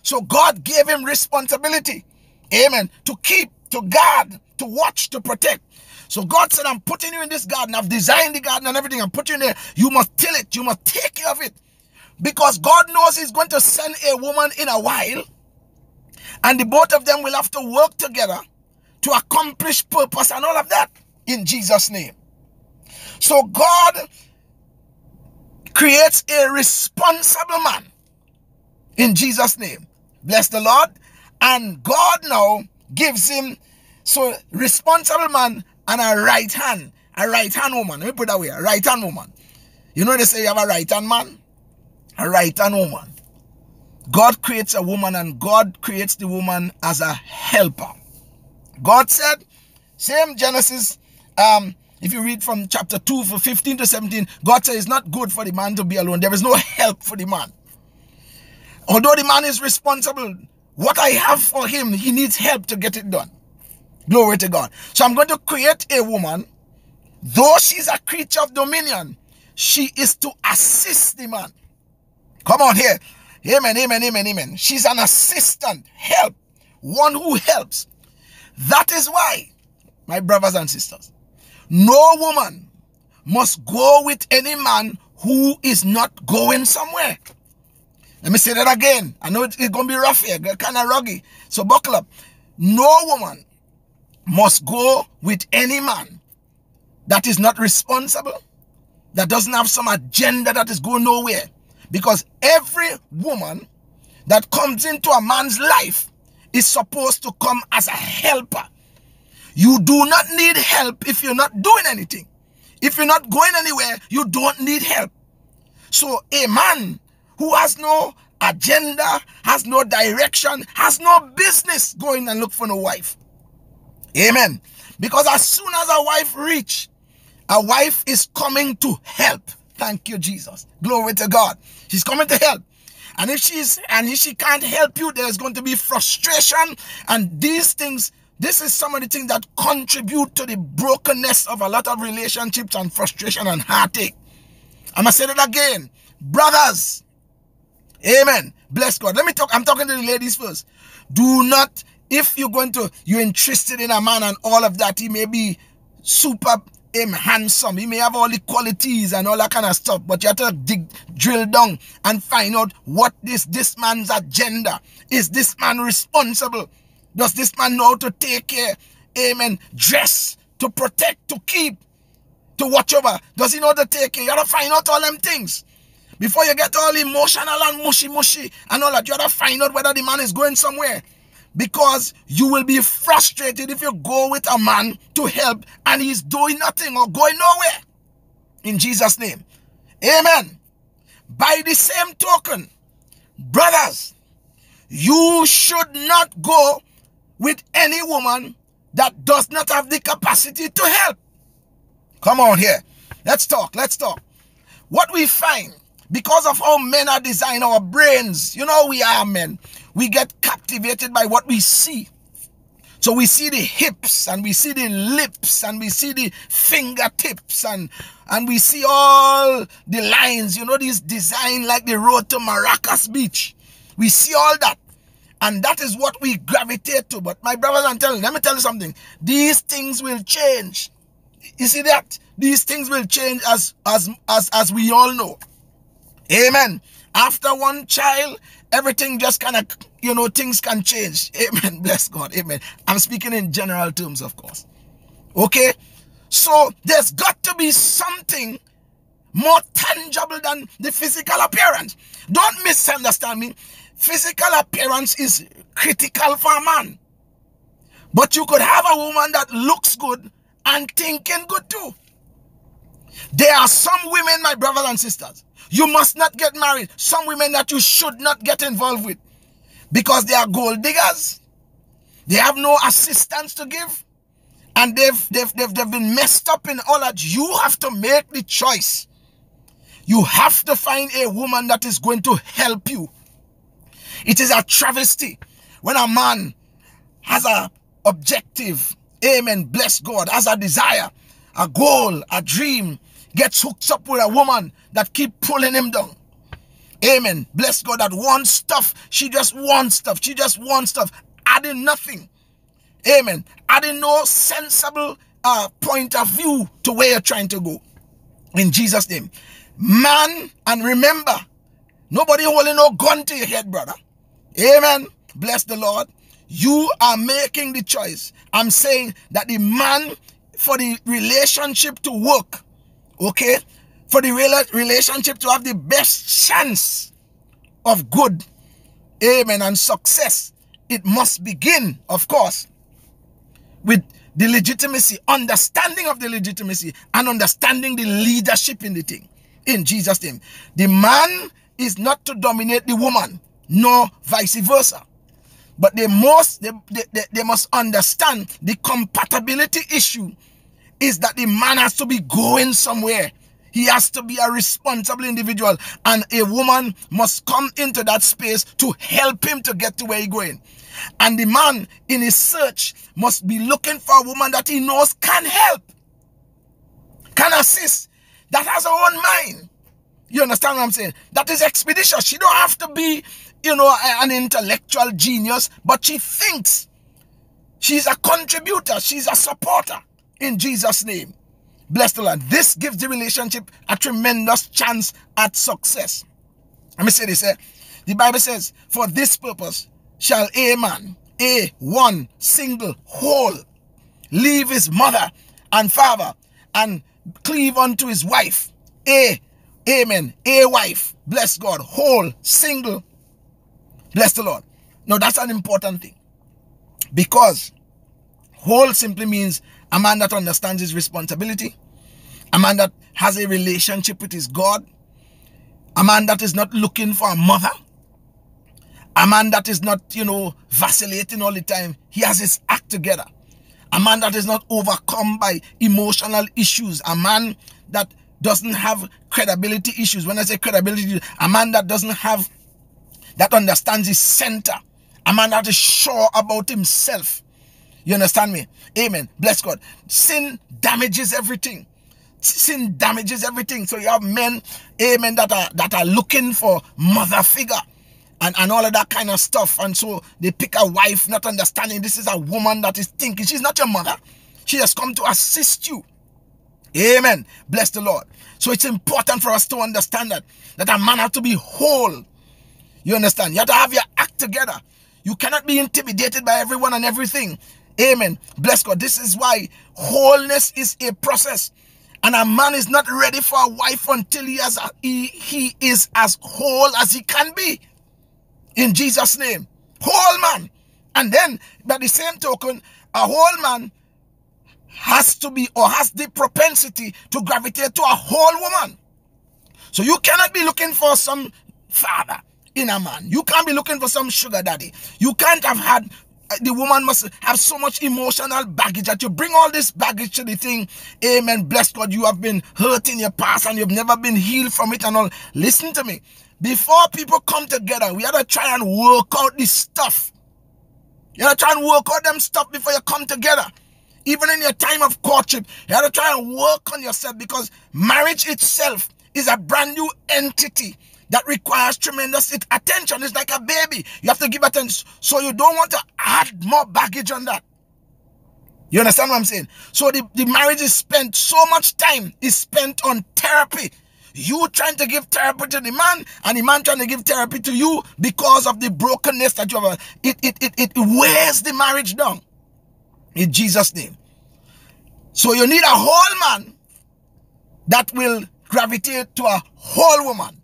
So God gave him responsibility. Amen. To keep, to guard, to watch, to protect. So God said, I'm putting you in this garden. I've designed the garden and everything. I'm putting you in there. You must till it. You must take care of it. Because God knows He's going to send a woman in a while. And the both of them will have to work together to accomplish purpose and all of that in Jesus' name. So God creates a responsible man in Jesus' name. Bless the Lord. And God now gives him so responsible man and a right hand, a right hand woman. Let me put that way, a right hand woman. You know they say you have a right hand man, a right hand woman. God creates a woman and God creates the woman as a helper. God said, same Genesis, um, if you read from chapter 2 for 15 to 17, God said it's not good for the man to be alone. There is no help for the man. Although the man is responsible, what I have for him, he needs help to get it done. Glory to God. So I'm going to create a woman, though she's a creature of dominion, she is to assist the man. Come on here. Amen, amen, amen, amen. She's an assistant, help, one who helps. That is why, my brothers and sisters, no woman must go with any man who is not going somewhere. Let me say that again. I know it's going to be rough here, kind of ruggy. So buckle up. No woman must go with any man that is not responsible, that doesn't have some agenda that is going nowhere. Because every woman that comes into a man's life is supposed to come as a helper. You do not need help if you're not doing anything. If you're not going anywhere, you don't need help. So a man who has no agenda, has no direction, has no business going and look for no wife. Amen. Because as soon as a wife reach, a wife is coming to help. Thank you, Jesus. Glory to God. She's coming to help. And if she's and if she can't help you, there's going to be frustration. And these things, this is some of the things that contribute to the brokenness of a lot of relationships and frustration and heartache. I'm gonna say that again. Brothers, amen. Bless God. Let me talk. I'm talking to the ladies first. Do not, if you're going to, you're interested in a man and all of that, he may be super him handsome. He may have all the qualities and all that kind of stuff, but you have to dig, drill down and find out what is this this man's agenda. Is this man responsible? Does this man know to take care? Amen. Dress, to protect, to keep, to watch over. Does he know to take care? You have to find out all them things. Before you get all emotional and mushy mushy and all that, you have to find out whether the man is going somewhere because you will be frustrated if you go with a man to help and he's doing nothing or going nowhere. In Jesus' name. Amen. By the same token, brothers, you should not go with any woman that does not have the capacity to help. Come on here. Let's talk. Let's talk. What we find because of how men are designed, our brains, you know, we are men we get captivated by what we see. So we see the hips and we see the lips and we see the fingertips and and we see all the lines, you know, this design like the road to Maracas Beach. We see all that. And that is what we gravitate to. But my brothers and tell you, let me tell you something. These things will change. You see that? These things will change as as as as we all know. Amen. After one child, everything just kind of, you know, things can change. Amen. Bless God. Amen. I'm speaking in general terms, of course. Okay? So there's got to be something more tangible than the physical appearance. Don't misunderstand me. Physical appearance is critical for a man. But you could have a woman that looks good and thinking good too. There are some women, my brothers and sisters, you must not get married. Some women that you should not get involved with because they are gold diggers. They have no assistance to give. And they've, they've, they've, they've been messed up in all that. You have to make the choice. You have to find a woman that is going to help you. It is a travesty when a man has a objective, amen, bless God, has a desire, a goal, a dream, gets hooked up with a woman that keep pulling him down. Amen. Bless God that wants stuff. She just wants stuff. She just wants stuff. Adding nothing. Amen. Adding no sensible uh, point of view to where you're trying to go. In Jesus' name. Man, and remember, nobody holding no gun to your head, brother. Amen. Bless the Lord. You are making the choice. I'm saying that the man for the relationship to work, okay, for the relationship to have the best chance of good, amen, and success, it must begin, of course, with the legitimacy, understanding of the legitimacy, and understanding the leadership in the thing. In Jesus' name. The man is not to dominate the woman, nor vice versa. But they must they, they, they must understand the compatibility issue is that the man has to be going somewhere. He has to be a responsible individual and a woman must come into that space to help him to get to where he's going. And the man in his search must be looking for a woman that he knows can help, can assist, that has her own mind. You understand what I'm saying? That is expeditious. She don't have to be, you know, an intellectual genius, but she thinks. She's a contributor. She's a supporter in Jesus' name. Bless the Lord. This gives the relationship a tremendous chance at success. Let me say this. Eh? The Bible says, for this purpose shall a man, a one single whole, leave his mother and father and cleave unto his wife. A, amen, a wife, bless God, whole, single, bless the Lord. Now that's an important thing because whole simply means a man that understands his responsibility, a man that has a relationship with his God, a man that is not looking for a mother, a man that is not, you know, vacillating all the time. He has his act together. A man that is not overcome by emotional issues. A man that doesn't have credibility issues. When I say credibility, a man that doesn't have, that understands his center. A man that is sure about himself. You understand me? Amen. Bless God. Sin damages everything. Sin damages everything. So you have men, amen, that are that are looking for mother figure and, and all of that kind of stuff. And so they pick a wife, not understanding this is a woman that is thinking she's not your mother. She has come to assist you. Amen. Bless the Lord. So it's important for us to understand that that a man has to be whole. You understand? You have to have your act together. You cannot be intimidated by everyone and everything. Amen. Bless God. This is why wholeness is a process. And a man is not ready for a wife until he, has a, he, he is as whole as he can be. In Jesus' name. Whole man. And then, by the same token, a whole man has to be or has the propensity to gravitate to a whole woman. So you cannot be looking for some father in a man. You can't be looking for some sugar daddy. You can't have had Uh, the woman must have so much emotional baggage that you bring all this baggage to the thing. Amen. Bless God. You have been hurt in your past and you've never been healed from it and all. Listen to me. Before people come together, we to try and work out this stuff. You gotta try and work out them stuff before you come together. Even in your time of courtship, you gotta try and work on yourself because marriage itself is a brand new entity that requires tremendous attention. It's like a baby. You have to give attention. So you don't want to add more baggage on that. You understand what I'm saying? So the, the marriage is spent, so much time is spent on therapy. You trying to give therapy to the man, and the man trying to give therapy to you because of the brokenness that you have. It, it, it, it wears the marriage down. In Jesus' name. So you need a whole man that will gravitate to a whole woman.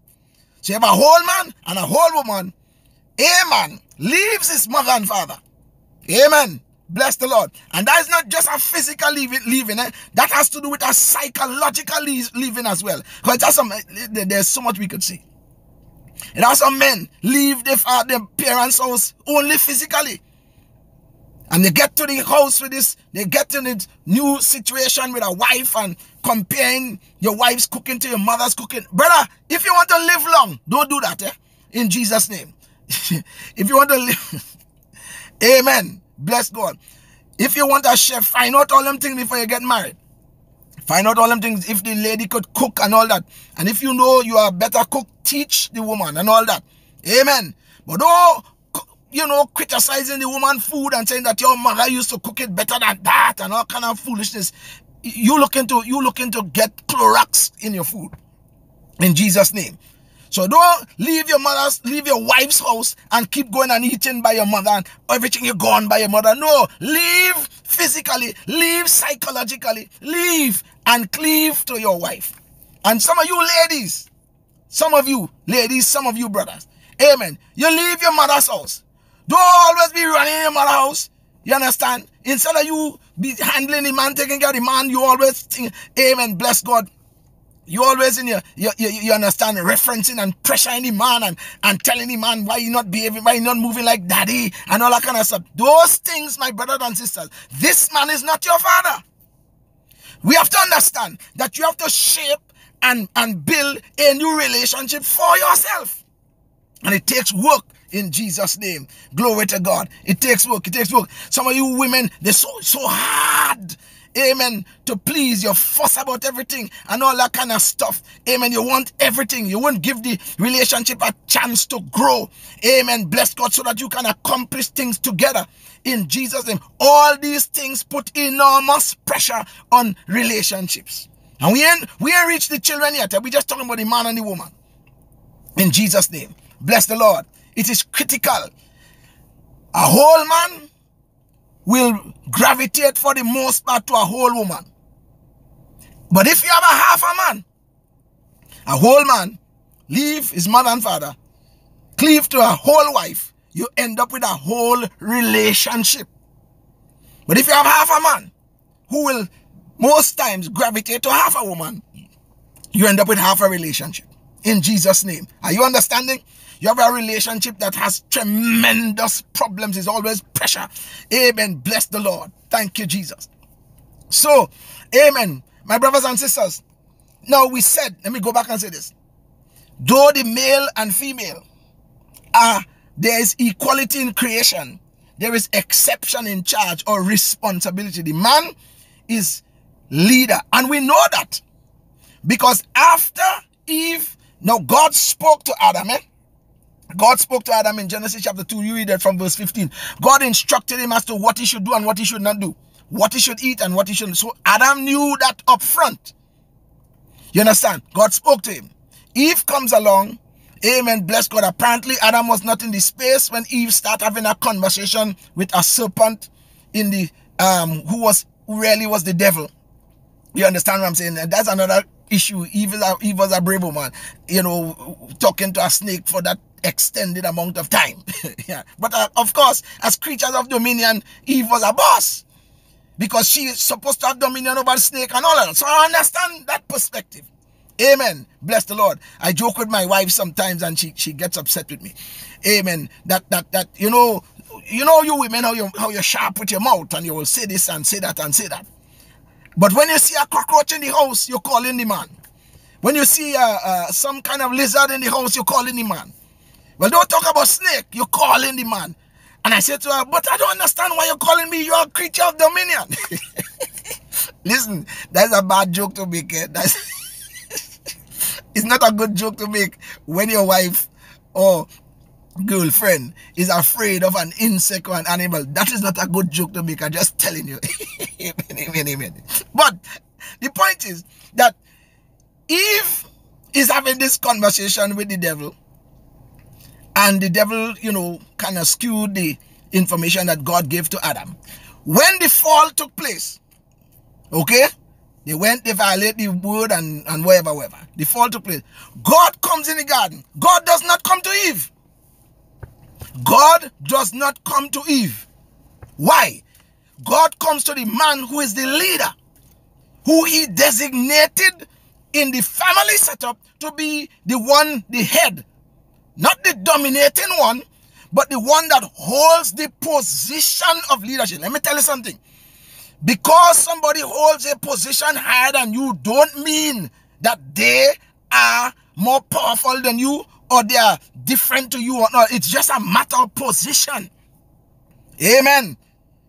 So you have a whole man and a whole woman. A man leaves his mother and father. Amen. Bless the Lord. And that is not just a physical living, living eh? that has to do with a psychological living as well. Because there's, some, there's so much we could see. There are some men leave their, uh, their parents' house only physically. And they get to the house with this, they get in this new situation with a wife and comparing your wife's cooking to your mother's cooking. Brother, if you want to live long, don't do that, eh? In Jesus' name. if you want to live, amen. Bless God. If you want a chef, find out all them things before you get married. Find out all them things if the lady could cook and all that. And if you know you are a better cook, teach the woman and all that. Amen. But don't, you know, criticizing the woman food and saying that your mother used to cook it better than that and all kind of foolishness. You looking to you looking to get Clorox in your food. In Jesus' name. So don't leave your mother's, leave your wife's house and keep going and eating by your mother and everything you gone by your mother. No, leave physically, leave psychologically, leave and cleave to your wife. And some of you ladies, some of you ladies, some of you brothers, amen. You leave your mother's house. Don't always be running mother's house. You understand? Instead of you be handling the man, taking care of the man, you always think, amen, bless God. You always in your, you, you, you understand, referencing and pressuring the man and, and telling the man why you not behaving, why you not moving like daddy and all that kind of stuff. Those things, my brothers and sisters, this man is not your father. We have to understand that you have to shape and, and build a new relationship for yourself. And it takes work in Jesus' name. Glory to God. It takes work. It takes work. Some of you women, they're so, so hard amen, to please. You fuss about everything and all that kind of stuff. Amen. You want everything. You won't give the relationship a chance to grow. Amen. Bless God so that you can accomplish things together. In Jesus' name. All these things put enormous pressure on relationships. And we ain't, we ain't reached the children yet. We're just talking about the man and the woman. In Jesus' name. Bless the Lord. It is critical. A whole man will gravitate for the most part to a whole woman. But if you have a half a man, a whole man, leave his mother and father, cleave to a whole wife, you end up with a whole relationship. But if you have half a man who will most times gravitate to half a woman, you end up with half a relationship. In Jesus' name. Are you understanding? You have a relationship that has tremendous problems. It's always pressure. Amen. Bless the Lord. Thank you, Jesus. So, amen. My brothers and sisters. Now we said, let me go back and say this. Though the male and female are, there is equality in creation. There is exception in charge or responsibility. The man is leader. And we know that. Because after Eve, now God spoke to Adam, eh? God spoke to Adam in Genesis chapter 2. You read that from verse 15. God instructed him as to what he should do and what he should not do. What he should eat and what he shouldn't. So Adam knew that up front. You understand? God spoke to him. Eve comes along. Amen. Bless God. Apparently, Adam was not in the space when Eve started having a conversation with a serpent in the um who was who really was the devil. You understand what I'm saying? And that's another issue. Eve, is a, Eve was a brave woman, you know, talking to a snake for that extended amount of time. yeah. But uh, of course, as creatures of dominion, Eve was a boss because she is supposed to have dominion over the snake and all that. So I understand that perspective. Amen. Bless the Lord. I joke with my wife sometimes and she, she gets upset with me. Amen. That, that, that, you know, you know, you women, how you, how you're sharp with your mouth and you will say this and say that and say that. But when you see a cockroach in the house, you call in the man. When you see uh, uh, some kind of lizard in the house, you call in the man. Well, don't talk about snake. You call in the man. And I said to her, but I don't understand why you're calling me you're a creature of dominion. Listen, that's a bad joke to make. Eh? That's it's not a good joke to make when your wife or girlfriend is afraid of an insect or an animal. That is not a good joke to make. I'm just telling you. But the point is that Eve is having this conversation with the devil, and the devil, you know, kind of skewed the information that God gave to Adam. When the fall took place, okay, they went, they violate the word and, and whatever, whatever. The fall took place. God comes in the garden. God does not come to Eve. God does not come to Eve. Why? God comes to the man who is the leader, who he designated in the family setup to be the one, the head, not the dominating one, but the one that holds the position of leadership. Let me tell you something. Because somebody holds a position higher than you, don't mean that they are more powerful than you or they are different to you or not. It's just a matter of position. Amen.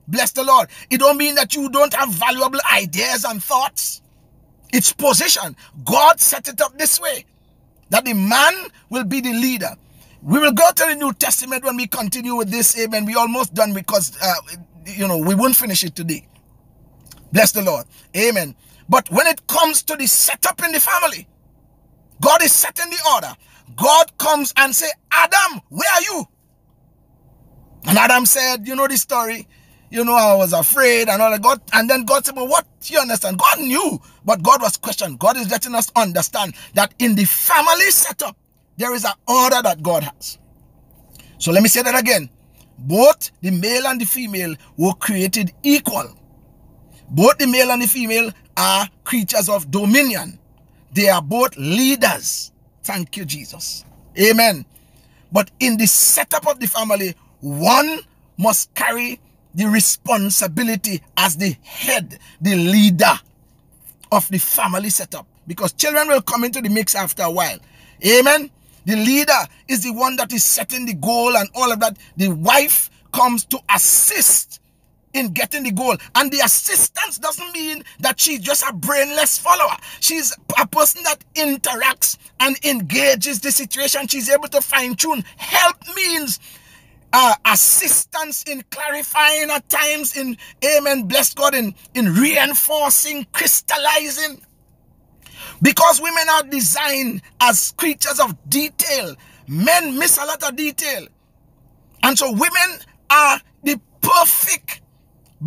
Bless the Lord. It don't mean that you don't have valuable ideas and thoughts. It's position. God set it up this way. That the man will be the leader. We will go to the New Testament when we continue with this. Amen. We almost done because, uh, you know, we won't finish it today. Bless the Lord. Amen. But when it comes to the setup in the family, God is setting the order. God comes and say, Adam, where are you? And Adam said, you know the story. You know, I was afraid and all that. God, and then God said, but what? You understand? God knew, but God was questioned. God is letting us understand that in the family setup, there is an order that God has. So let me say that again. Both the male and the female were created equal. Both the male and the female are creatures of dominion. They are both leaders. Thank you, Jesus. Amen. But in the setup of the family, one must carry the responsibility as the head, the leader of the family setup. Because children will come into the mix after a while. Amen. The leader is the one that is setting the goal and all of that. The wife comes to assist in getting the goal. And the assistance doesn't mean that she's just a brainless follower. She's a person that interacts and engages the situation. She's able to fine tune. Help means uh, assistance in clarifying at times, in amen, bless God, in, in reinforcing, crystallizing. Because women are designed as creatures of detail. Men miss a lot of detail. And so women are the perfect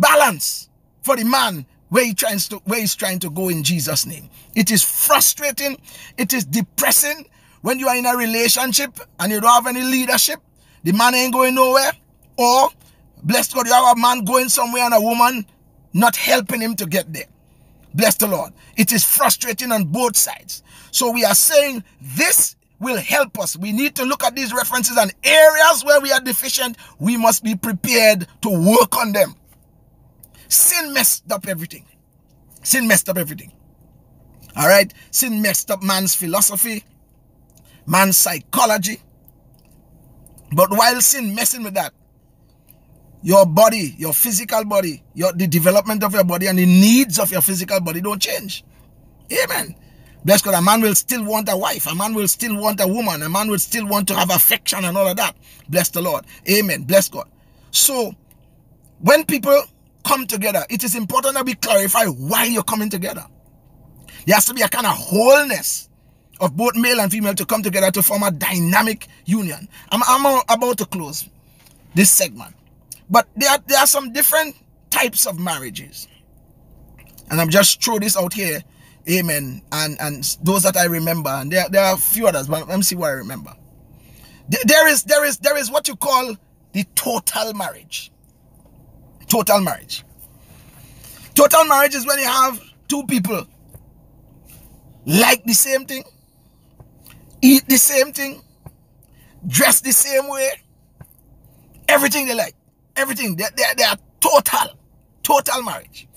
balance for the man where he tries to where he's trying to go in Jesus name. It is frustrating, it is depressing when you are in a relationship and you don't have any leadership, the man ain't going nowhere or bless God you have a man going somewhere and a woman not helping him to get there. Bless the Lord. It is frustrating on both sides. So we are saying this will help us. We need to look at these references and areas where we are deficient. We must be prepared to work on them. Sin messed up everything. Sin messed up everything. All right? Sin messed up man's philosophy, man's psychology. But while sin messing with that, your body, your physical body, your the development of your body and the needs of your physical body don't change. Amen. Bless God. A man will still want a wife. A man will still want a woman. A man will still want to have affection and all of that. Bless the Lord. Amen. Bless God. So, when people come together, it is important that we clarify why you're coming together. There has to be a kind of wholeness of both male and female to come together to form a dynamic union. I'm, I'm about to close this segment. But there are, there are some different types of marriages. And I'm just throw this out here. Amen. And and those that I remember. And there, there are a few others, but let me see what I remember. There is there is there is what you call the total marriage total marriage. Total marriage is when you have two people like the same thing, eat the same thing, dress the same way, everything they like, everything. They, they, they are total, total marriage.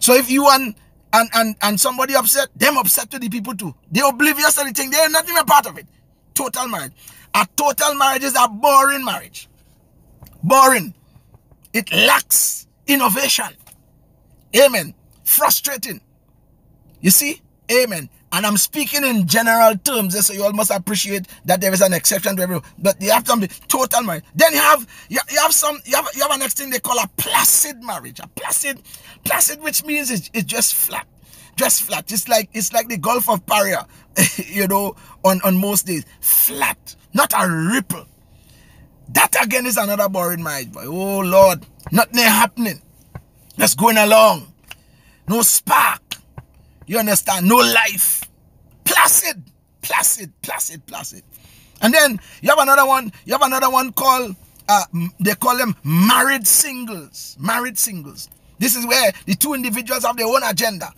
So if you and and, and and somebody upset, them upset to the people too. They oblivious to the thing. They're not even part of it. Total marriage. A total marriage is a boring marriage. boring. It lacks innovation. Amen. Frustrating. You see? Amen. And I'm speaking in general terms, eh, so you all must appreciate that there is an exception to everyone. But you have some total marriage. Then you have you, have some you have you have a next thing they call a placid marriage. A placid, placid, which means it's, it's just flat. Just flat. It's like it's like the Gulf of Paria, you know, on, on most days. Flat. Not a ripple. That again is another boring marriage, boy. Oh Lord. Nothing happening. Just going along. No spark. You understand? No life. Placid. Placid, placid, placid. And then you have another one. You have another one called, uh, they call them married singles. Married singles. This is where the two individuals have their own agenda.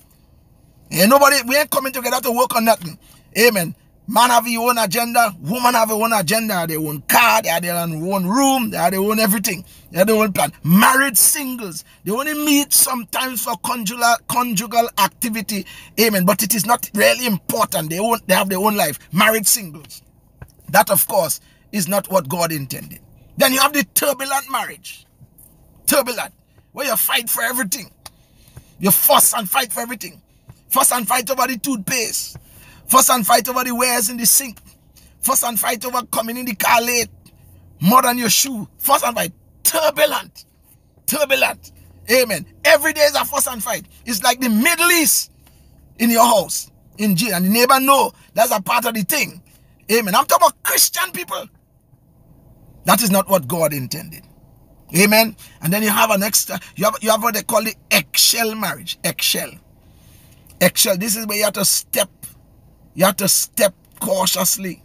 And nobody, we ain't coming together to work on nothing. Amen. Man have your own agenda, woman have their own agenda, their own car, they have their own room, they have their own everything, they have their own plan. Married singles, they only meet sometimes for conjugal conjugal activity, amen. But it is not really important. They won't they have their own life. Married singles. That of course is not what God intended. Then you have the turbulent marriage. Turbulent, where you fight for everything. You fuss and fight for everything. Fuss and fight over the toothpaste Fuss and fight over the wares in the sink. Fuss and fight over coming in the car late. More than your shoe. Fuss and fight. Turbulent. Turbulent. Amen. Every day is a fuss and fight. It's like the Middle East in your house. In jail. And the neighbor know that's a part of the thing. Amen. I'm talking about Christian people. That is not what God intended. Amen. And then you have an extra, you have, you have what they call the eggshell marriage. Eggshell. Eggshell. This is where you have to step you have to step cautiously.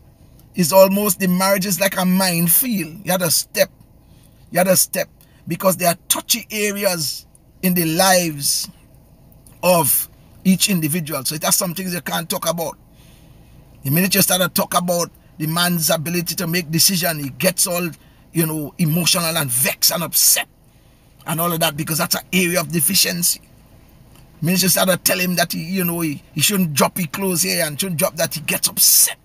It's almost the marriage is like a minefield. You have to step. You have to step because there are touchy areas in the lives of each individual. So that's some things you can't talk about. The minute you start to talk about the man's ability to make decision, he gets all, you know, emotional and vexed and upset and all of that because that's an area of deficiency. Minister started tell him that he, you know, he, he shouldn't drop his clothes here and shouldn't drop that. He gets upset.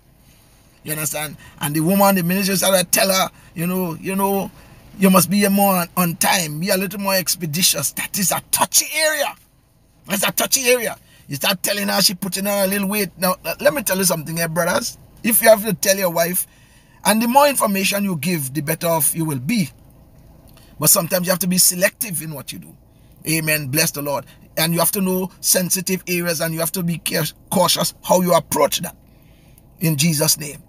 You understand? And the woman, the minister started tell her, you know, you know, you must be more on, on time, be a little more expeditious. That is a touchy area. That's a touchy area. You start telling her she putting on a little weight. Now, let me tell you something here, brothers. If you have to tell your wife, and the more information you give, the better off you will be. But sometimes you have to be selective in what you do. Amen. Bless the Lord and you have to know sensitive areas and you have to be cautious how you approach that. In Jesus name.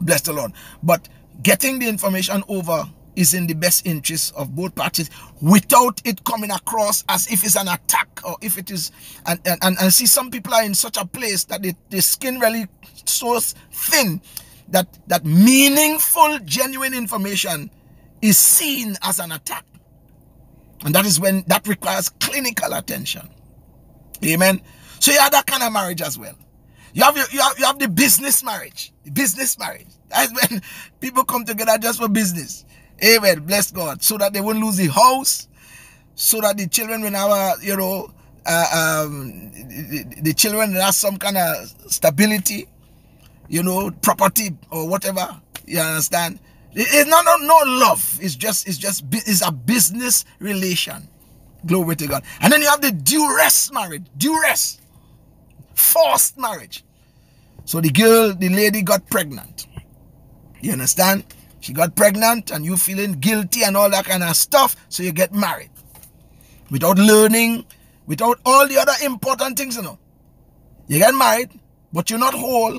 Bless the Lord. But getting the information over is in the best interest of both parties without it coming across as if it's an attack or if it is and and, and, see some people are in such a place that the, the skin really so thin that that meaningful genuine information is seen as an attack and that is when that requires clinical attention. Amen. So you have that kind of marriage as well. You have, you have, you have the business marriage. Business marriage. That's when people come together just for business. Amen. Bless God. So that they won't lose the house. So that the children will have, you know, uh, um, the, the children have some kind of stability, you know, property or whatever. You understand? It's not, not no love. It's just it's just it's a business relation. Glory to God. And then you have the duress marriage. Duress. Forced marriage. So the girl, the lady got pregnant. You understand? She got pregnant and you feeling guilty and all that kind of stuff. So you get married. Without learning, without all the other important things, you know. You get married, but you're not whole.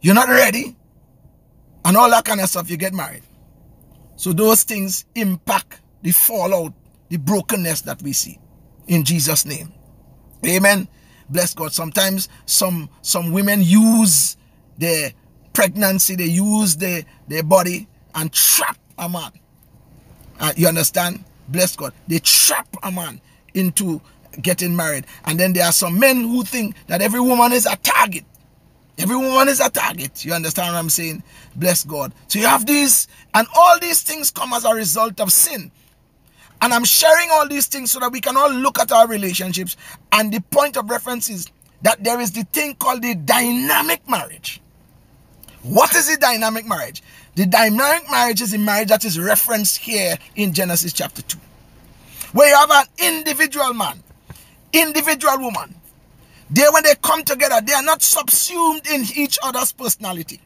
You're not ready and all that kind of stuff, you get married. So those things impact the fallout, the brokenness that we see in Jesus' name. Amen. Bless God. Sometimes some some women use their pregnancy, they use their, their body and trap a man. Uh, you understand? Bless God. They trap a man into getting married. And then there are some men who think that every woman is a target. Every woman is a target. You understand what I'm saying? Bless God. So you have these, and all these things come as a result of sin. And I'm sharing all these things so that we can all look at our relationships. And the point of reference is that there is the thing called the dynamic marriage. What is the dynamic marriage? The dynamic marriage is a marriage that is referenced here in Genesis chapter 2. Where you have an individual man, individual woman. They, when they come together, they are not subsumed in each other's personality.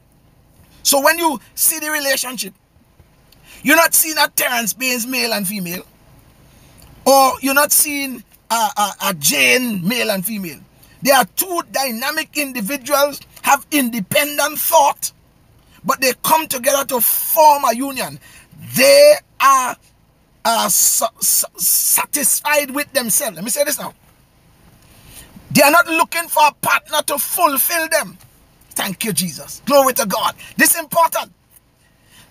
So when you see the relationship, you're not seeing a Terance Baynes male and female, or you're not seeing a, a, a Jane male and female. They are two dynamic individuals, have independent thought, but they come together to form a union. They are, are satisfied with themselves. Let me say this now. They are not looking for a partner to fulfill them. Thank you, Jesus. Glory to God. This is important.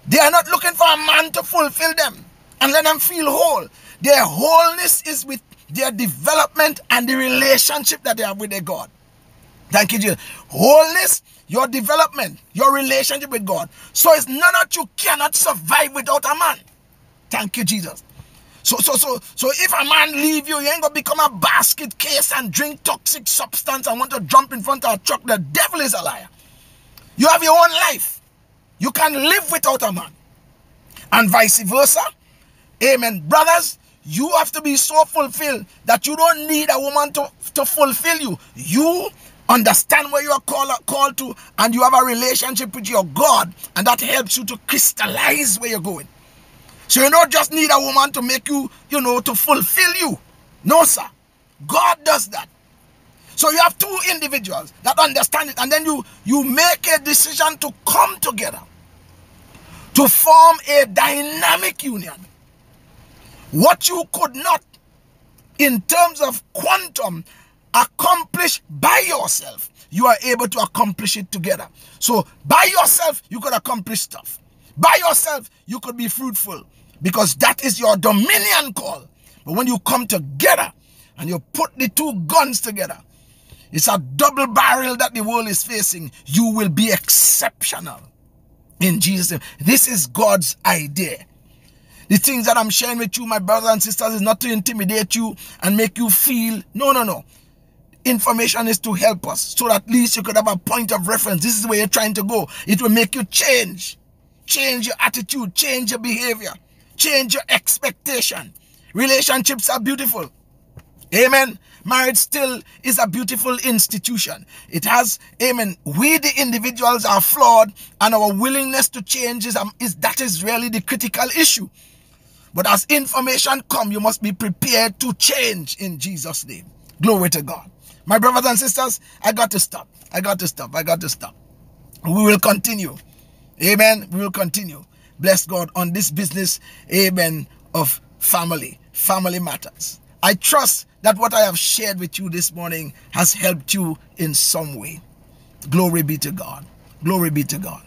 They are not looking for a man to fulfill them and let them feel whole. Their wholeness is with their development and the relationship that they have with their God. Thank you, Jesus. Wholeness, your development, your relationship with God. So it's not that you cannot survive without a man. Thank you, Jesus. So, so, so, so if a man leave you, you ain't gonna become a basket case and drink toxic substance and want to jump in front of a truck. The devil is a liar. You have your own life. You can live without a man. And vice versa. Amen. Brothers, you have to be so fulfilled that you don't need a woman to, to fulfill you. You understand where you are called, called to and you have a relationship with your God and that helps you to crystallize where you're going. So you don't just need a woman to make you, you know, to fulfill you. No, sir. God does that. So you have two individuals that understand it and then you, you make a decision to come together to form a dynamic union what you could not, in terms of quantum, accomplish by yourself, you are able to accomplish it together. So by yourself, you could accomplish stuff. By yourself, you could be fruitful because that is your dominion call. But when you come together and you put the two guns together, it's a double barrel that the world is facing. You will be exceptional in Jesus' name. This is God's idea. The things that I'm sharing with you, my brothers and sisters, is not to intimidate you and make you feel. No, no, no. Information is to help us so that at least you could have a point of reference. This is where you're trying to go. It will make you change. Change your attitude, change your behavior, change your expectation. Relationships are beautiful. Amen. Marriage still is a beautiful institution. It has, amen. We, the individuals, are flawed, and our willingness to change is, um, is that is really the critical issue. But as information come, you must be prepared to change in Jesus' name. Glory to God. My brothers and sisters, I got to stop. I got to stop. I got to stop. We will continue. Amen. We will continue. Bless God on this business. Amen. Of family. Family matters. I trust that what I have shared with you this morning has helped you in some way. Glory be to God. Glory be to God.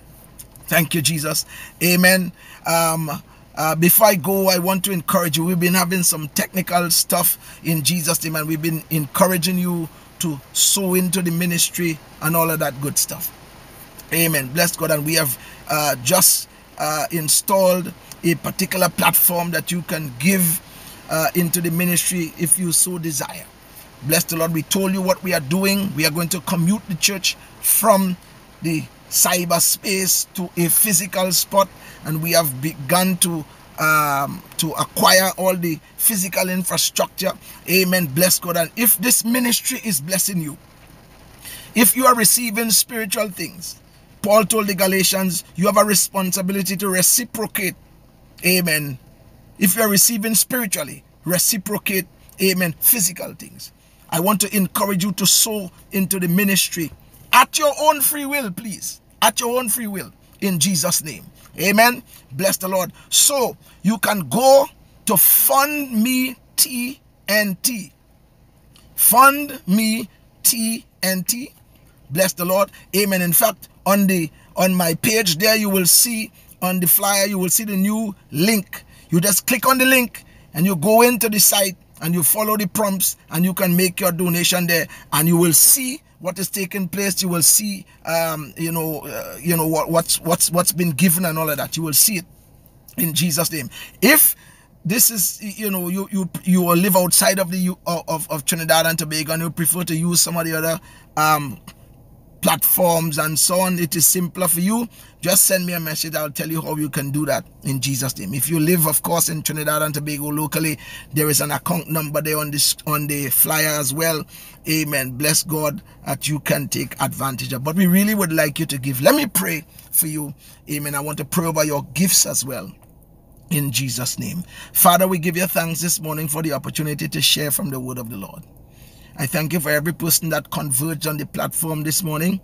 Thank you, Jesus. Amen. Um, uh, before I go, I want to encourage you. We've been having some technical stuff in Jesus' name, and we've been encouraging you to sow into the ministry and all of that good stuff. Amen. Bless God. And we have uh, just uh, installed a particular platform that you can give uh, into the ministry if you so desire. Bless the Lord. We told you what we are doing. We are going to commute the church from the cyberspace to a physical spot and we have begun to um, to acquire all the physical infrastructure. Amen. Bless God. And if this ministry is blessing you, if you are receiving spiritual things, Paul told the Galatians, you have a responsibility to reciprocate. Amen. If you are receiving spiritually, reciprocate. Amen. Physical things. I want to encourage you to sow into the ministry at your own free will, please. At your own free will. In Jesus' name. Amen. Bless the Lord. So you can go to Fund Me TNT. Fund Me TNT. Bless the Lord. Amen. In fact, on the on my page there, you will see on the flyer, you will see the new link. You just click on the link and you go into the site and you follow the prompts and you can make your donation there. And you will see what is taking place. You will see um, you know uh, you know what what's what's what's been given and all of that. You will see it in jesus name. If this is you know you you you will live outside of the of, of trinidad and tobago and you prefer to use some of the other um platforms and so on, it is simpler for you. Just send me a message. I'll tell you how you can do that in Jesus' name. If you live, of course, in Trinidad and Tobago locally, there is an account number there on this on the flyer as well. Amen. Bless God that you can take advantage of. But we really would like you to give. Let me pray for you. Amen. I want to pray over your gifts as well in Jesus' name. Father, we give you thanks this morning for the opportunity to share from the word of the Lord. I thank you for every person that converged on the platform this morning.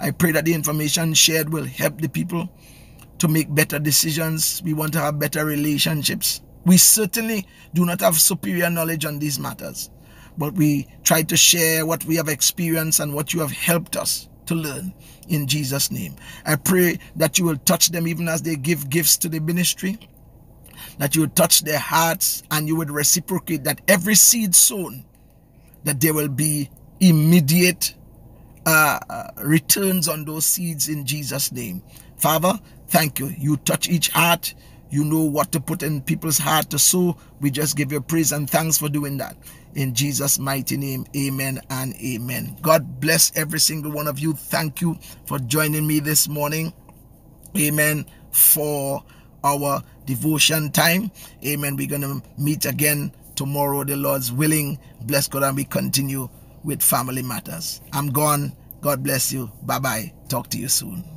I pray that the information shared will help the people to make better decisions. We want to have better relationships. We certainly do not have superior knowledge on these matters, but we try to share what we have experienced and what you have helped us to learn in Jesus' name. I pray that you will touch them even as they give gifts to the ministry, that you would touch their hearts and you would reciprocate that every seed sown that there will be immediate uh, uh, returns on those seeds in Jesus' name. Father, thank you. You touch each heart. You know what to put in people's heart to sow. We just give you praise and thanks for doing that. In Jesus' mighty name, amen and amen. God bless every single one of you. Thank you for joining me this morning. Amen. For our devotion time. Amen. We're going to meet again tomorrow, the Lord's willing. Bless God, and we continue with family matters. I'm gone. God bless you. Bye bye. Talk to you soon.